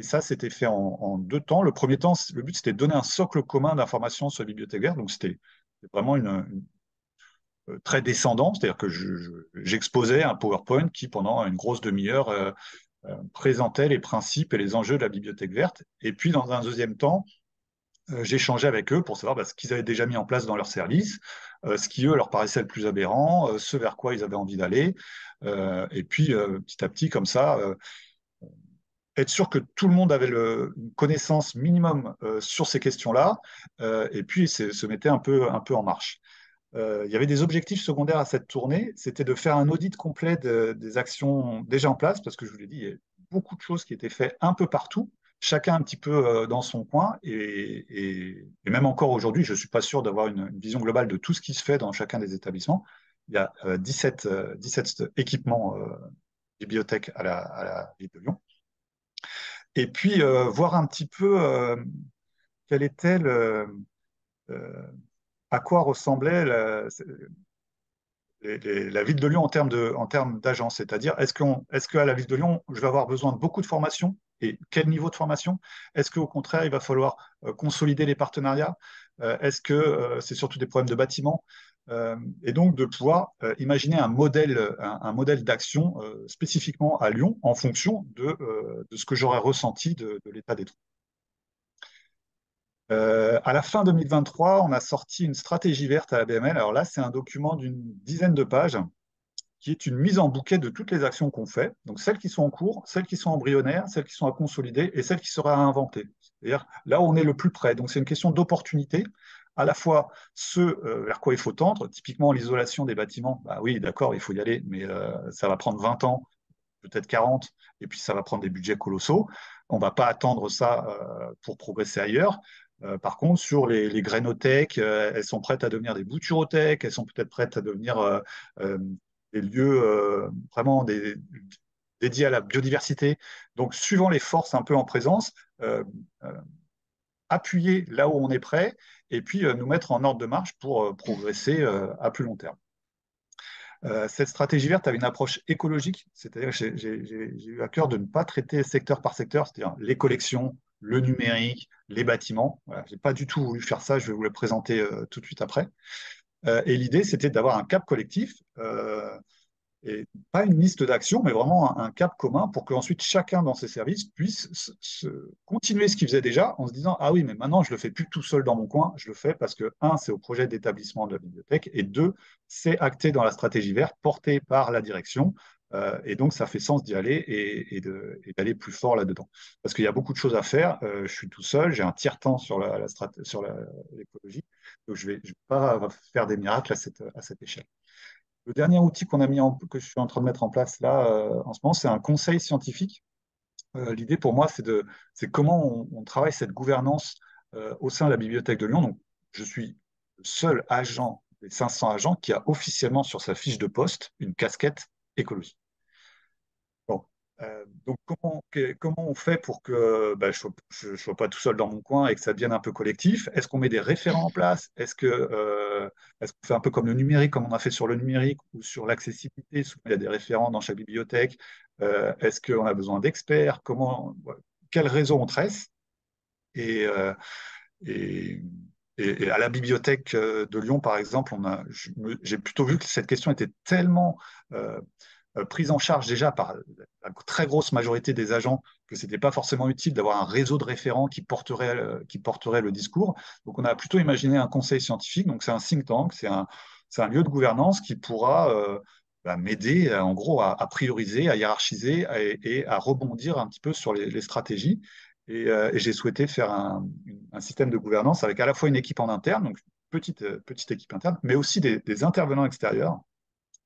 ça, c'était fait en, deux temps. Le premier temps, le but, c'était de donner un socle commun d'informations sur la bibliothèque verte. Donc, c'était vraiment une, très descendant, c'est-à-dire que j'exposais un PowerPoint qui, pendant une grosse demi-heure, euh, euh, présentait les principes et les enjeux de la bibliothèque verte. Et puis, dans un deuxième temps, j'échangeais avec eux pour savoir bah, ce qu'ils avaient déjà mis en place dans leur service, ce qui, eux, leur paraissait le plus aberrant, ce vers quoi ils avaient envie d'aller. et puis, petit à petit, comme ça, être sûr que tout le monde avait une connaissance minimum sur ces questions-là, et puis se mettait un peu, un peu en marche. Euh, il y avait des objectifs secondaires à cette tournée, c'était de faire un audit complet des actions déjà en place, parce que je vous l'ai dit, il y a beaucoup de choses qui étaient faites un peu partout, chacun un petit peu euh, dans son coin, et, même encore aujourd'hui, je ne suis pas sûr d'avoir une, vision globale de tout ce qui se fait dans chacun des établissements. Il y a 17, euh, 17 équipements bibliothèques à la, à la, ville de Lyon. Et puis, voir un petit peu quel était le à quoi ressemblait la, ville de Lyon en termes d'agence? C'est-à-dire, est-ce qu'à la ville de Lyon, je vais avoir besoin de beaucoup de formation et quel niveau de formation? Est-ce qu'au contraire, il va falloir euh, consolider les partenariats? Euh, Est-ce que euh, c'est surtout des problèmes de bâtiment? Et donc de pouvoir imaginer un modèle, un, modèle d'action spécifiquement à Lyon en fonction de, ce que j'aurais ressenti de, de l'état des troupes. Euh, à la fin 2023, on a sorti une stratégie verte à la BML. Alors là, c'est un document d'une dizaine de pages qui est une mise en bouquet de toutes les actions qu'on fait, donc celles qui sont en cours, celles qui sont embryonnaires, celles qui sont à consolider et celles qui seraient à inventer. C'est-à-dire là où on est le plus près. Donc c'est une question d'opportunité, à la fois ce euh, vers quoi il faut tendre, typiquement l'isolation des bâtiments. Bah oui, d'accord, il faut y aller, mais euh, ça va prendre 20 ans, peut-être 40, et puis ça va prendre des budgets colossaux. On ne va pas attendre ça pour progresser ailleurs. Euh, par contre, sur les, les euh, elles sont prêtes à devenir des bouturothèques, elles sont peut-être prêtes à devenir euh, des lieux vraiment dédiés à la biodiversité. Donc, suivant les forces un peu en présence, appuyer là où on est prêt et puis nous mettre en ordre de marche pour progresser à plus long terme. cette stratégie verte avait une approche écologique, c'est-à-dire que j'ai eu à cœur de ne pas traiter secteur par secteur, c'est-à-dire les collections, le numérique, les bâtiments. Je n'ai pas du tout voulu faire ça, je vais vous le présenter euh, tout de suite après. Euh, et l'idée, c'était d'avoir un cap collectif, euh, et pas une liste d'actions, mais vraiment un, cap commun pour qu'ensuite chacun dans ses services puisse se, continuer ce qu'il faisait déjà en se disant Ah oui, mais maintenant je le fais plus tout seul dans mon coin, je le fais parce que, un, c'est au projet d'établissement de la bibliothèque, et deux, c'est acté dans la stratégie verte portée par la direction. Euh, et donc, ça fait sens d'y aller et, d'aller plus fort là-dedans. Parce qu'il y a beaucoup de choses à faire. Euh, je suis tout seul, j'ai un tiers-temps sur l'écologie. donc, je ne vais, pas faire des miracles à cette, échelle. Le dernier outil qu'on a mis que je suis en train de mettre en place là, euh, en ce moment, c'est un conseil scientifique. L'idée pour moi, c'est comment on, on, travaille cette gouvernance au sein de la bibliothèque de Lyon. Donc, je suis le seul agent des 500 agents qui a officiellement sur sa fiche de poste une casquette écologie. Euh, donc, comment, comment on fait pour que bah, je ne sois, pas tout seul dans mon coin et que ça devienne un peu collectif? Est-ce qu'on met des référents en place? Est-ce qu'on euh, est qu'on fait un peu comme le numérique, comme on a fait sur le numérique ou sur l'accessibilité? Il y a des référents dans chaque bibliothèque. Euh, est-ce qu'on a besoin d'experts? Comment, Quel réseau on tresse? Et, et, et, à la bibliothèque de Lyon, par exemple, j'ai plutôt vu que cette question était tellement euh, prise en charge déjà par la très grosse majorité des agents que ce n'était pas forcément utile d'avoir un réseau de référents qui porterait, euh, qui porterait le discours. Donc on a plutôt imaginé un conseil scientifique, donc c'est un think tank, c'est un, un, lieu de gouvernance qui pourra euh, bah, m'aider en gros à, prioriser, à hiérarchiser et, à rebondir un petit peu sur les, stratégies. Et, j'ai souhaité faire un, système de gouvernance avec à la fois une équipe en interne, donc une petite, petite équipe interne, mais aussi des, intervenants extérieurs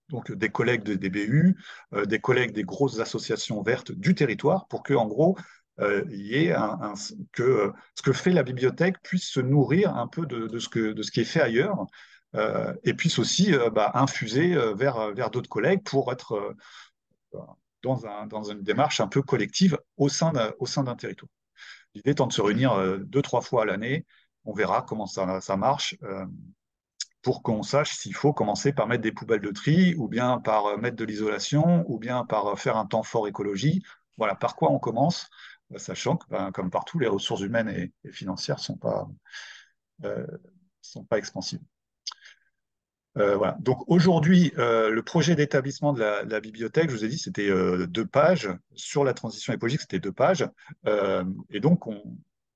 donc des collègues des BU, euh, des collègues des grosses associations vertes du territoire, pour que, en gros, euh, y ait euh, ce que fait la bibliothèque puisse se nourrir un peu de, ce, que, de ce qui est fait ailleurs, et puisse aussi bah, infuser vers, vers d'autres collègues pour être dans, un, dans, une démarche un peu collective au sein d'un territoire. L'idée étant de se réunir deux, trois fois à l'année, on verra comment ça, marche pour qu'on sache s'il faut commencer par mettre des poubelles de tri, ou bien par euh, mettre de l'isolation, ou bien par euh, faire un temps fort écologie. Voilà, par quoi on commence, euh, sachant que, ben, comme partout, les ressources humaines et, financières ne sont pas, sont pas voilà. Donc aujourd'hui, le projet d'établissement de, la, bibliothèque, je vous ai dit, c'était deux pages. Sur la transition écologique, c'était deux pages. et donc, on,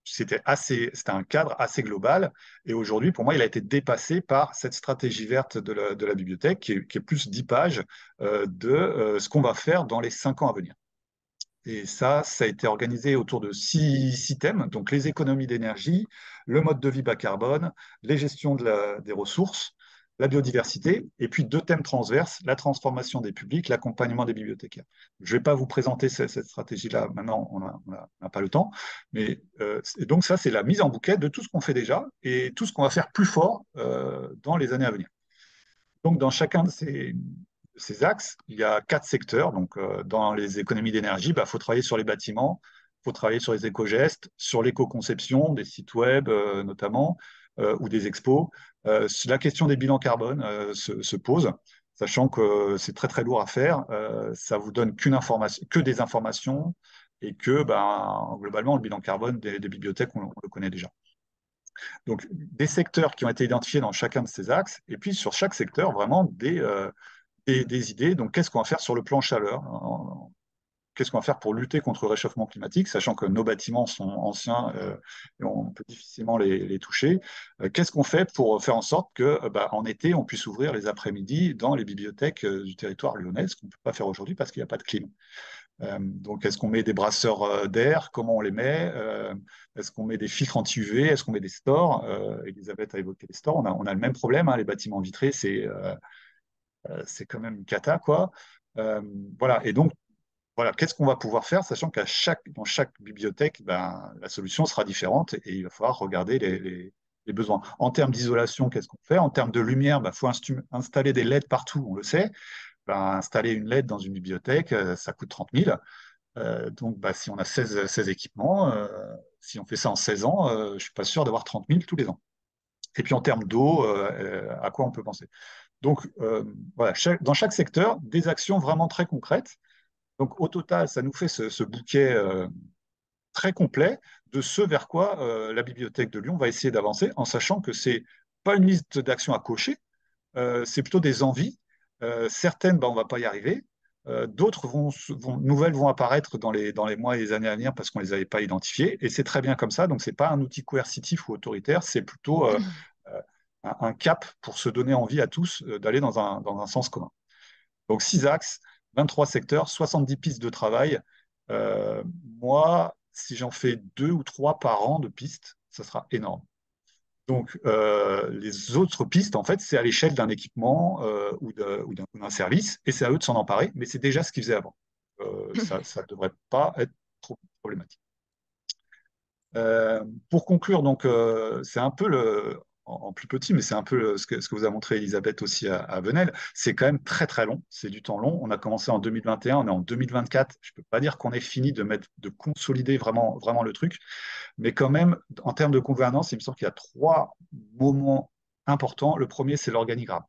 c'était un cadre assez global. Et aujourd'hui, pour moi, il a été dépassé par cette stratégie verte de la, bibliothèque, qui est, plus 10 pages euh, de euh, ce qu'on va faire dans les 5 ans à venir. Et ça, ça a été organisé autour de six, thèmes, donc les économies d'énergie, le mode de vie bas carbone, les gestions des ressources, la biodiversité, et puis deux thèmes transverses, la transformation des publics, l'accompagnement des bibliothécaires. Je ne vais pas vous présenter cette, stratégie-là, maintenant on n'a pas le temps, mais euh, donc ça c'est la mise en bouquet de tout ce qu'on fait déjà et tout ce qu'on va faire plus fort euh, dans les années à venir. Donc dans chacun de ces, axes, il y a quatre secteurs. Donc euh, dans les économies d'énergie, il bah, faut travailler sur les bâtiments, il faut travailler sur les éco-gestes, sur l'éco-conception des sites web notamment, ou des expos, euh, la question des bilans carbone euh, se, pose, sachant que c'est très très lourd à faire. ça vous donne qu'une information, que des informations et que ben, globalement, le bilan carbone des, bibliothèques, on, le connaît déjà. Donc, des secteurs qui ont été identifiés dans chacun de ces axes, et puis sur chaque secteur, vraiment des, idées. Donc, qu'est-ce qu'on va faire sur le plan chaleur qu'est-ce qu'on va faire pour lutter contre le réchauffement climatique, sachant que nos bâtiments sont anciens euh, et on peut difficilement les, toucher. Euh, qu'est-ce qu'on fait pour faire en sorte que, euh, bah, en été, on puisse ouvrir les après-midi dans les bibliothèques du territoire lyonnais, ce qu'on ne peut pas faire aujourd'hui parce qu'il n'y a pas de clim. donc, est-ce qu'on met des brasseurs d'air? Comment on les met? Est-ce qu'on met des filtres anti-UV Est-ce qu'on met des stores? Elisabeth a évoqué les stores. On a, le même problème. Hein, les bâtiments vitrés, c'est c'est quand même une cata, quoi. voilà. Et donc, voilà, qu'est-ce qu'on va pouvoir faire, sachant qu'à chaque, dans chaque bibliothèque, ben, la solution sera différente et il va falloir regarder les, besoins. En termes d'isolation, qu'est-ce qu'on fait? En termes de lumière, il ben, faut installer des LED partout, on le sait. Ben, installer une LED dans une bibliothèque, euh, ça coûte 30 000. Euh, donc, si on a 16, 16 équipements, euh, si on fait ça en 16 ans, je ne suis pas sûr d'avoir 30 000 tous les ans. Et puis en termes d'eau, à quoi on peut penser? Donc, voilà, dans chaque secteur, des actions vraiment très concrètes donc au total, ça nous fait ce, bouquet euh, très complet de ce vers quoi euh, la bibliothèque de Lyon va essayer d'avancer, en sachant que ce n'est pas une liste d'actions à cocher, euh, c'est plutôt des envies. certaines, ben, on ne va pas y arriver. D'autres vont, nouvelles vont apparaître dans les, dans les mois et les années à venir parce qu'on ne les avait pas identifiées. Et c'est très bien comme ça. Donc, ce n'est pas un outil coercitif ou autoritaire, c'est plutôt un, cap pour se donner envie à tous d'aller dans un, dans un sens commun. Donc, six axes 23 secteurs, 70 pistes de travail. Euh, moi, si j'en fais deux ou trois par an de pistes, ça sera énorme. Donc, euh, les autres pistes, en fait, c'est à l'échelle d'un équipement euh, ou d'un service, et c'est à eux de s'en emparer, mais c'est déjà ce qu'ils faisaient avant. ça [laughs] ne devrait pas être trop problématique. pour conclure, donc, c'est un peu le, en, plus petit, mais c'est un peu ce que, ce que, vous a montré Elisabeth aussi à, Venel. C'est quand même très très long, c'est du temps long. On a commencé en 2021, on est en 2024. Je ne peux pas dire qu'on est fini de, mettre, de consolider vraiment, vraiment le truc, mais quand même, en termes de gouvernance, il me semble qu'il y a trois moments importants. Le premier, c'est l'organigramme.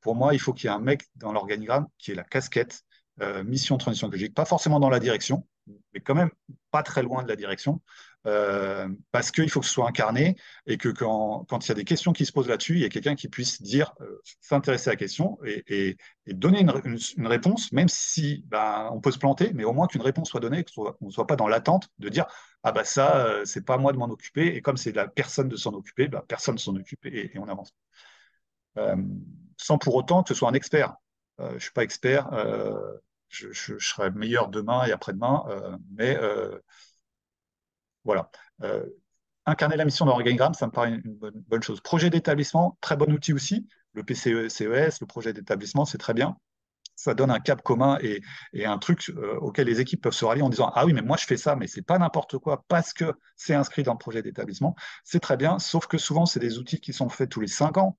Pour moi, il faut qu'il y ait un mec dans l'organigramme qui ait la casquette euh, mission transition écologique, pas forcément dans la direction, mais quand même pas très loin de la direction, euh, parce qu'il faut que ce soit incarné et que quand, il y a des questions qui se posent là-dessus, il y a quelqu'un qui puisse dire, euh, s'intéresser à la question et, donner une, réponse, même si ben, on peut se planter, mais au moins qu'une réponse soit donnée, qu'on ne soit pas dans l'attente de dire ah bah ça, euh, c'est pas à moi de m'en occuper, et comme c'est la personne de s'en occuper, ben, personne ne s'en occupe et, on avance. sans pour autant que ce soit un expert. je ne suis pas expert, je, serai meilleur demain et après-demain, mais voilà. Euh, incarner la mission dans l'organigramme, ça me paraît une bonne, chose. Projet d'établissement, très bon outil aussi. Le PCE-CES, le projet d'établissement, c'est très bien. Ça donne un cap commun et, un truc euh, auquel les équipes peuvent se rallier en disant Ah oui, mais moi je fais ça, mais c'est pas n'importe quoi parce que c'est inscrit dans le projet d'établissement. C'est très bien, sauf que souvent, c'est des outils qui sont faits tous les cinq ans.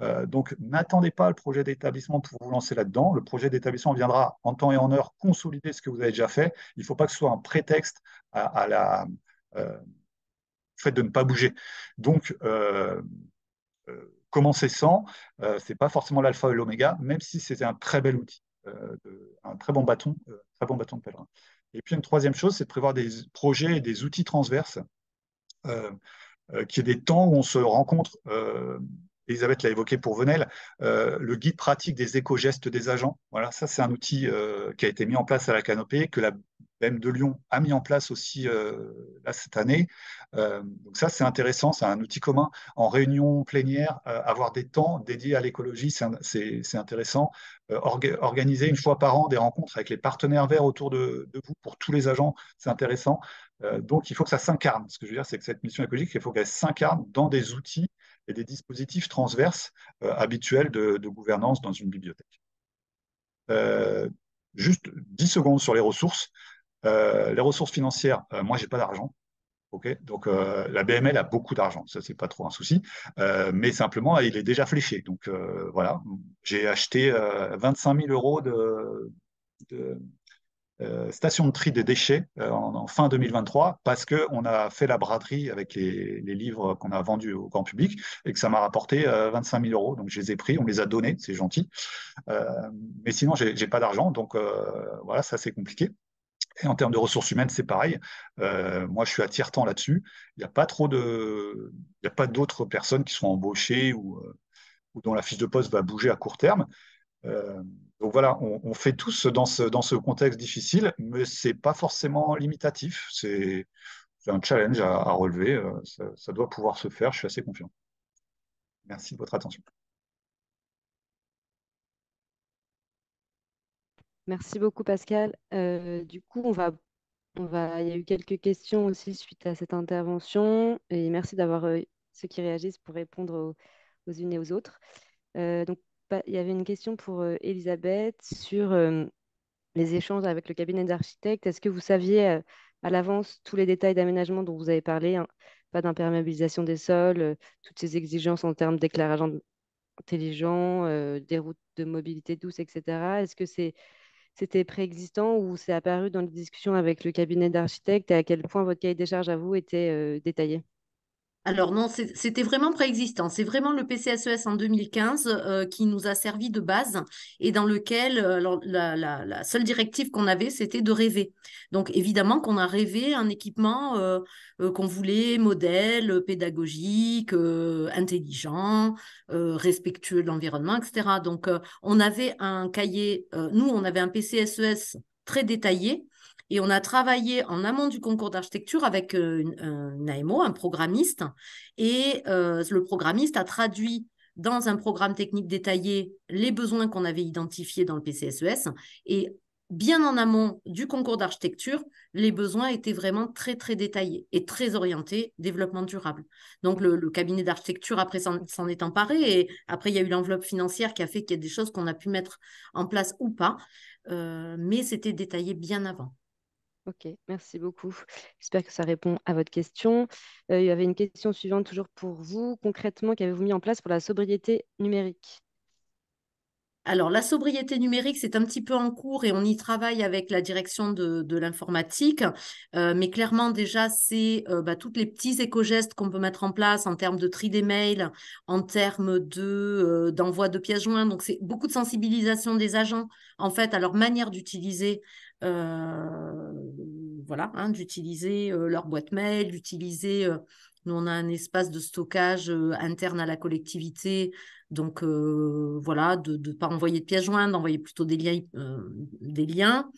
Euh, donc, n'attendez pas le projet d'établissement pour vous lancer là-dedans. Le projet d'établissement viendra en temps et en heure consolider ce que vous avez déjà fait. Il ne faut pas que ce soit un prétexte à la, fait de ne pas bouger. Donc, euh, euh, commencer sans, c'est pas forcément l'alpha et l'oméga, même si c'était un très bel outil, un très bon bâton, très bon bâton de pèlerin. Et puis une troisième chose, c'est de prévoir des projets et des outils transverses, qui est des temps où on se rencontre Elisabeth l'a évoqué pour Venel, euh, le guide pratique des éco-gestes des agents. Voilà, ça c'est un outil euh, qui a été mis en place à la canopée, que la BEM de Lyon a mis en place aussi euh, cette année. donc ça c'est intéressant, c'est un outil commun. En réunion plénière, avoir des temps dédiés à l'écologie, c'est intéressant. organiser une fois par an des rencontres avec les partenaires verts autour de, de vous pour tous les agents, c'est intéressant. donc il faut que ça s'incarne. Ce que je veux dire, c'est que cette mission écologique, il faut qu'elle s'incarne dans des outils et des dispositifs transverses euh, habituels de, gouvernance dans une bibliothèque. Euh, juste 10 secondes sur les ressources. Euh, les ressources financières, moi, je n'ai pas d'argent. donc la BML a beaucoup d'argent, ça c'est pas trop un souci, mais simplement il est déjà fléché. Donc voilà, j'ai acheté 25 000 euros de, euh, station de tri des déchets euh, en, fin 2023 parce qu'on a fait la braderie avec les, livres qu'on a vendus au grand public et que ça m'a rapporté 25 euh, 000 euros. Donc je les ai pris, on les a donnés, c'est gentil. mais sinon, j'ai n'ai pas d'argent, donc voilà, ça c'est compliqué. Et en termes de ressources humaines, c'est pareil. moi, je suis à tiers-temps là-dessus. Il n'y a pas trop de, il n'y a pas d'autres personnes qui sont embauchées ou, ou dont la fiche de poste va bouger à court terme. Euh, donc voilà, on, fait tous dans ce, dans ce contexte difficile, mais ce n'est pas forcément limitatif. C'est un challenge à, relever. Euh, ça, doit pouvoir se faire. Je suis assez confiant. Merci de votre attention. Merci beaucoup, Pascal. Euh, du coup, on va, on va, il y a eu quelques questions aussi suite à cette intervention. Et merci d'avoir ceux qui réagissent pour répondre aux, unes et aux autres. donc, il y avait une question pour euh, Elisabeth sur euh, les échanges avec le cabinet d'architectes. Est-ce que vous saviez euh, à l'avance tous les détails d'aménagement dont vous avez parlé, hein? pas d'imperméabilisation des sols, toutes ces exigences en termes d'éclairage intelligent, des routes de mobilité douce, etc. Est-ce que c'est c'était préexistant ou c'est apparu dans les discussions avec le cabinet d'architectes et à quel point votre cahier des charges à vous était détaillé? Alors non, c'était vraiment préexistant. C'est vraiment le PCSES en 2015 euh, qui nous a servi de base et dans lequel euh, la, seule directive qu'on avait, c'était de rêver. Donc évidemment qu'on a rêvé un équipement euh, qu'on voulait modèle, pédagogique, intelligent, respectueux de l'environnement, etc. Donc on avait un cahier, nous on avait un PCSES très détaillé et on a travaillé en amont du concours d'architecture avec euh, un AMO, un programmiste. Et euh, le programmiste a traduit dans un programme technique détaillé les besoins qu'on avait identifiés dans le PCSES. Et bien en amont du concours d'architecture, les besoins étaient vraiment très, très détaillés et très orientés développement durable. Donc, le, cabinet d'architecture, après, s'en est emparé. Et après, il y a eu l'enveloppe financière qui a fait qu'il y a des choses qu'on a pu mettre en place ou pas. Euh, mais c'était détaillé bien avant. Ok, merci beaucoup. J'espère que ça répond à votre question. il y avait une question suivante toujours pour vous. Concrètement, qu'avez-vous mis en place pour la sobriété numérique? Alors, la sobriété numérique, c'est un petit peu en cours et on y travaille avec la direction de, l'informatique. Euh, mais clairement, déjà, c'est euh, bah, tous les petits éco-gestes qu'on peut mettre en place en termes de tri des mails, en termes de, euh, d'envoi de pièces jointes. Donc, c'est beaucoup de sensibilisation des agents, en fait, à leur manière d'utiliser voilà, hein, d'utiliser leur boîte mail, d'utiliser nous, on a un espace de stockage interne à la collectivité donc voilà, de ne pas envoyer de pièces jointes, d'envoyer plutôt des liens. des liens.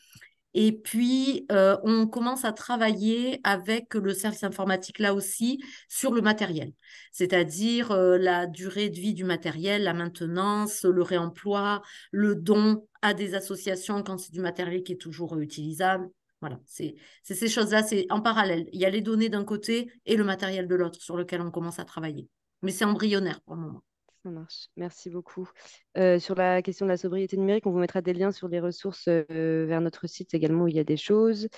Et puis, on commence à travailler avec le service informatique là aussi sur le matériel, c'est-à-dire la durée de vie du matériel, la maintenance, le réemploi, le don à des associations quand c'est du matériel qui est toujours utilisable. Voilà, c'est ces choses-là, c'est en parallèle. Il y a les données d'un côté et le matériel de l'autre sur lequel on commence à travailler. Mais c'est embryonnaire pour le moment. Ça marche. Merci beaucoup. Euh, sur la question de la sobriété numérique, on vous mettra des liens sur les ressources euh, vers notre site également où il y a des choses.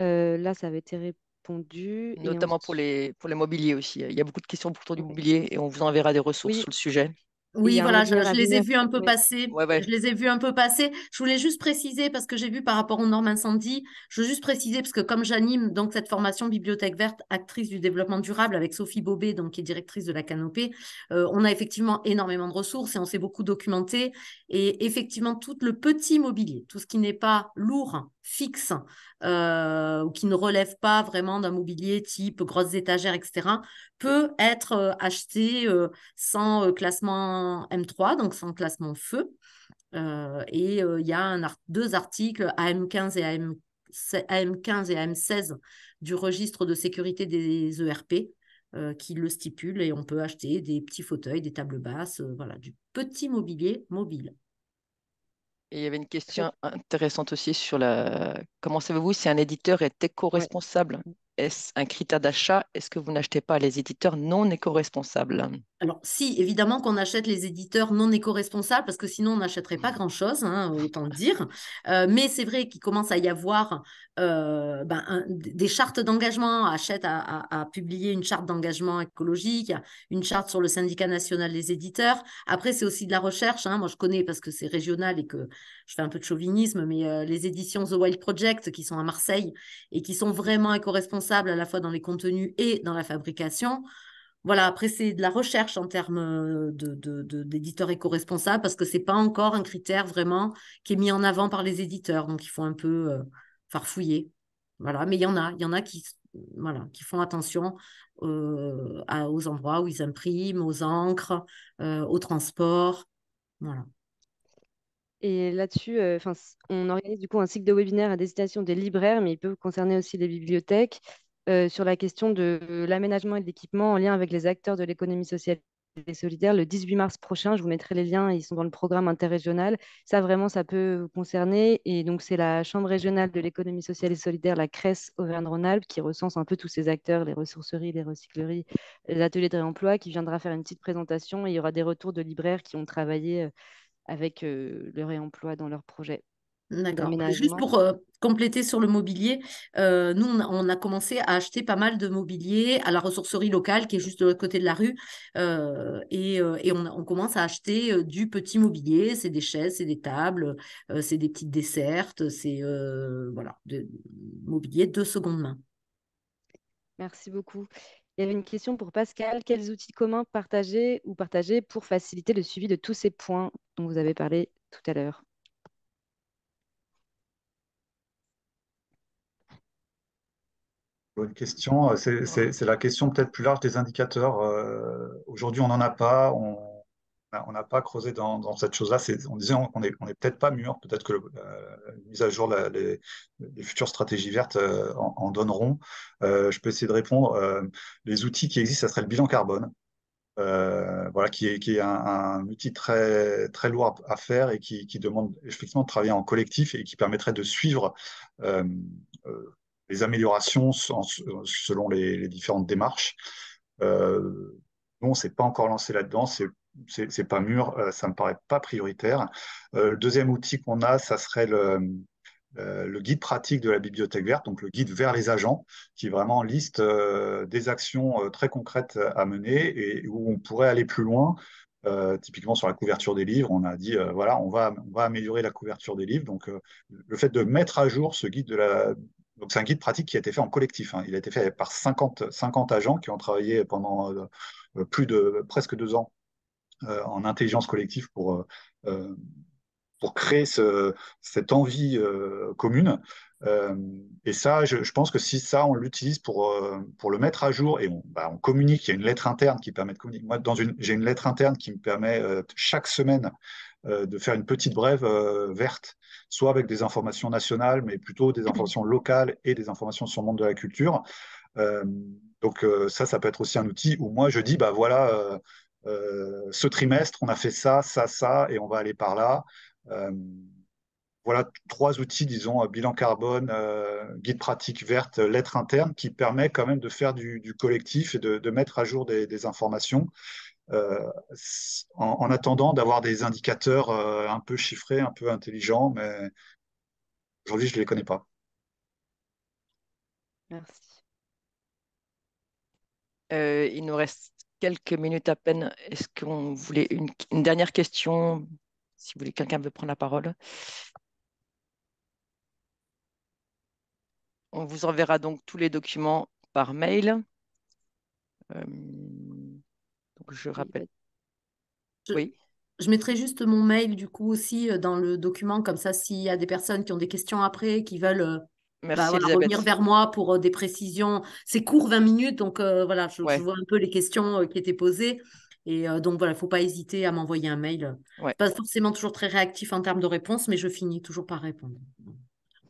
Euh, là, ça avait été répondu. Notamment pour, les, pour les mobiliers aussi. Il y a beaucoup de questions autour du mobilier et on vous enverra des ressources sur le sujet. Oui, voilà, je, les ai vus un peu passer. Je les ai vus un peu passer. Je voulais juste préciser, parce que j'ai vu par rapport aux normes incendie, je veux juste préciser, parce que comme j'anime donc cette formation Bibliothèque verte, actrice du développement durable avec Sophie Bobet, donc, qui est directrice de la Canopée, euh, on a effectivement énormément de ressources et on s'est beaucoup documenté. Et effectivement, tout le petit mobilier, tout ce qui n'est pas lourd, fixe, euh, ou qui ne relève pas vraiment d'un mobilier type grosses étagères, etc., peut être euh, acheté euh, sans classement M3, donc sans classement feu. et il y a deux articles, AM15 et AM, AM15 et AM16 du registre de sécurité des ERP qui le stipulent et on peut acheter des petits fauteuils, des tables basses, voilà, du petit mobilier mobile. Et il y avait une question intéressante aussi sur la. Comment savez-vous si un éditeur est éco-responsable? Est-ce un critère d'achat? Est-ce que vous n'achetez pas? Les éditeurs non éco-responsables Alors, si, évidemment qu'on achète les éditeurs non éco-responsables, parce que sinon, on n'achèterait pas grand-chose, hein, autant le dire. Euh, mais c'est vrai qu'il commence à y avoir euh, ben, des chartes d'engagement. Achète à, publier une charte d'engagement écologique, une charte sur le syndicat national des éditeurs. Après, c'est aussi de la recherche. Hein. Moi, je connais parce que c'est régional et que je fais un peu de chauvinisme, mais euh, les éditions The Wild Project qui sont à Marseille et qui sont vraiment éco-responsables à la fois dans les contenus et dans la fabrication. Voilà, après, c'est de la recherche en termes euh, d'éditeurs de, éco-responsables parce que ce n'est pas encore un critère vraiment qui est mis en avant par les éditeurs. Donc, il faut un peu farfouiller. Voilà, mais il y en a, il y en a qui, voilà, qui font attention euh, aux endroits où ils impriment, aux encres, euh, au transport. Voilà. Et là-dessus, euh, on organise du coup un cycle de webinaire à destination des libraires, mais il peut concerner aussi les bibliothèques, sur la question de l'aménagement et de l'équipement en lien avec les acteurs de l'économie sociale et solidaire le 18 mars prochain. Je vous mettrai les liens, ils sont dans le programme interrégional. Ça, vraiment, ça peut vous concerner. Et donc, c'est la Chambre régionale de l'économie sociale et solidaire, la CRES Auvergne-Rhône-Alpes, qui recense un peu tous ces acteurs, les ressourceries, les recycleries, les ateliers de réemploi, qui viendra faire une petite présentation. Et il y aura des retours de libraires qui ont travaillé euh, avec euh, le réemploi dans leur projet. D'accord. Juste pour euh, compléter sur le mobilier, euh, nous, on a, commencé à acheter pas mal de mobilier à la ressourcerie locale qui est juste de l'autre côté de la rue. Euh, et, on, commence à acheter du petit mobilier. C'est des chaises, c'est des tables, c'est des petites dessertes, c'est voilà, de mobilier de seconde main. Merci beaucoup. Il y avait une question pour Pascal. Quels outils communs partager ou partager pour faciliter le suivi de tous ces points dont vous avez parlé tout à l'heure? Bonne question. Euh, c'est la question peut-être plus large des indicateurs. Euh, aujourd'hui, on n'en a pas. On n'a pas creusé dans, cette chose-là. On disait qu'on n'est on est, peut-être pas mûr. Peut-être que la euh, mise à jour, les, futures stratégies vertes en, donneront. je peux essayer de répondre. les outils qui existent, ça serait le bilan carbone. voilà, qui est, qui est un, outil très, très lourd à, faire et qui, demande effectivement de travailler en collectif et qui permettrait de suivre les améliorations selon les, différentes démarches. Euh, nous, on ne pas encore lancé là-dedans, c'est pas mûr, euh, ça me paraît pas prioritaire. Euh, le deuxième outil qu'on a, ça serait le, le guide pratique de la bibliothèque verte, donc le guide vers les agents, qui vraiment liste des actions très concrètes à mener et où on pourrait aller plus loin. typiquement sur la couverture des livres, on a dit voilà, on va améliorer la couverture des livres. Donc, le fait de mettre à jour ce guide de la, c'est un guide pratique qui a été fait en collectif. Hein. Il a été fait par 50, 50 agents qui ont travaillé pendant euh, plus de presque deux ans euh, en intelligence collective pour, euh, pour créer ce, cette envie commune. et ça, je, pense que si ça, on l'utilise pour, pour le mettre à jour et on, bah, on, communique, il y a une lettre interne qui permet de communiquer. Moi, dans j'ai une lettre interne qui me permet chaque semaine de faire une petite brève verte soit avec des informations nationales, mais plutôt des informations locales et des informations sur le monde de la culture. Euh, donc euh, ça, ça peut être aussi un outil où moi je dis, bah voilà, euh, ce trimestre, on a fait ça, ça, ça, et on va aller par là. voilà trois outils, disons, bilan carbone, guide pratique verte, lettre interne, qui permet quand même de faire du, collectif et de, mettre à jour des informations euh, en, attendant d'avoir des indicateurs euh, un peu chiffrés, un peu intelligents, mais aujourd'hui, je ne les connais pas. Merci. Euh, il nous reste quelques minutes à peine. Est-ce qu'on voulait une, une, dernière question? Si vous voulez, quelqu'un veut prendre la parole. On vous enverra donc tous les documents par mail je rappelle. Je, oui. Je mettrai juste mon mail du coup aussi euh, dans le document, comme ça s'il y a des personnes qui ont des questions après, qui veulent euh, bah, revenir vers moi pour euh, des précisions. C'est court, 20 minutes, donc voilà, je, vois un peu les questions qui étaient posées. Et donc voilà, il ne faut pas hésiter à m'envoyer un mail. Pas forcément toujours très réactif en termes de réponse, mais je finis toujours par répondre.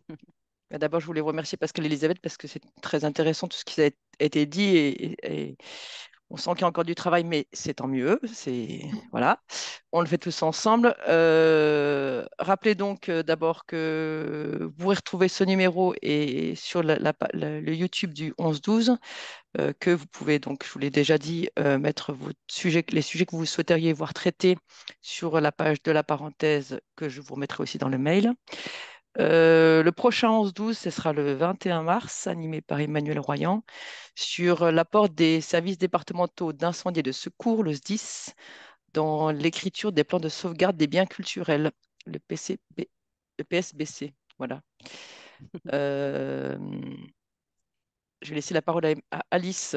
[laughs] Bah, d'abord, je voulais vous remercier Pascal et Elisabeth parce que c'est très intéressant tout ce qui a été dit et on sent qu'il y a encore du travail, mais c'est tant mieux. C'est voilà, on le fait tous ensemble. Euh, rappelez donc euh, d'abord que vous pouvez retrouver ce numéro et sur le YouTube du 11-12, euh, que vous pouvez donc, je vous l'ai déjà dit, mettre vos sujets, les sujets que vous souhaiteriez voir traités sur la page de la parenthèse que je vous remettrai aussi dans le mail. Le prochain 11-12, ce sera le 21 mars, animé par Emmanuel Royan sur l'apport des services départementaux d'incendie et de secours, le SDIS, dans l'écriture des plans de sauvegarde des biens culturels, le, PCB, le PSBC. Voilà. [laughs] Euh, je vais laisser la parole à, Alice.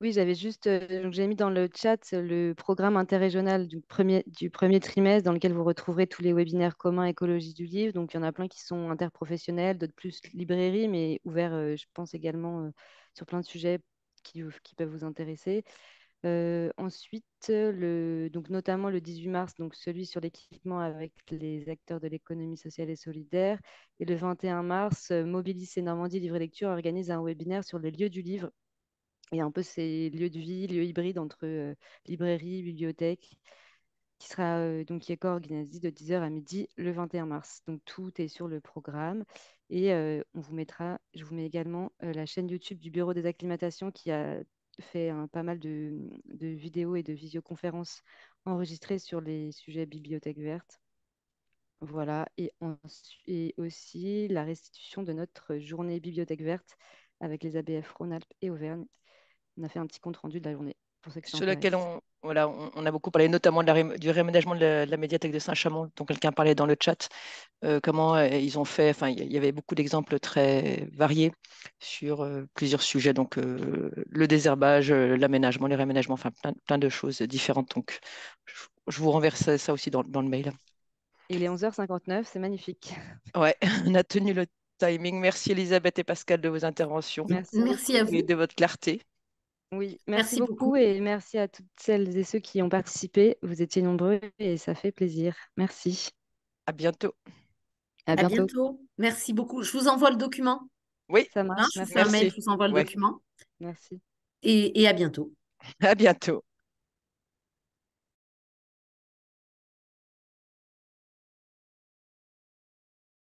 Oui, j'avais juste, j'ai mis dans le chat le programme interrégional du premier, du premier trimestre dans lequel vous retrouverez tous les webinaires communs écologie du livre. Donc, il y en a plein qui sont interprofessionnels, d'autres plus librairie, mais ouverts, je pense également sur plein de sujets qui, peuvent vous intéresser. Ensuite, le, donc notamment le 18 mars, donc celui sur l'équipement avec les acteurs de l'économie sociale et solidaire. Et le 21 mars, Mobilis et Normandie Livre et Lecture organise un webinaire sur les lieux du livre et un peu ces lieux de vie, lieux hybrides entre euh, librairie, bibliothèque, qui sera donc qui est co-organisé de 10h à midi le 21 mars. Donc tout est sur le programme. Et on vous mettra, je vous mets également la chaîne YouTube du Bureau des acclimatations qui a fait pas mal de, vidéos et de visioconférences enregistrées sur les sujets bibliothèque verte. Voilà, et, aussi la restitution de notre journée bibliothèque verte avec les ABF Rhône-Alpes et Auvergne. On a fait un petit compte rendu de la journée sur lequel on, voilà, on, a beaucoup parlé, notamment du réaménagement de la, médiathèque de Saint-Chamond, dont quelqu'un parlait dans le chat, euh, comment euh, ils ont fait, enfin, il y, avait beaucoup d'exemples très variés sur euh, plusieurs sujets, donc le désherbage, l'aménagement, les réaménagements, enfin, plein, plein, de choses différentes. Donc, je, vous renverse ça, aussi dans, le mail. Il est 11h59, c'est magnifique. Ouais, [laughs] on a tenu le timing. Merci Elisabeth et Pascal de vos interventions. Merci, Merci à vous. Et de votre clarté. Oui, merci, beaucoup, et merci à toutes celles et ceux qui ont participé. Vous étiez nombreux et ça fait plaisir. Merci. À bientôt. À bientôt. Merci beaucoup. Je vous envoie le document. Oui, ça marche. je vous fais un mail, je vous envoie le document. Merci. Et, et à bientôt. À bientôt.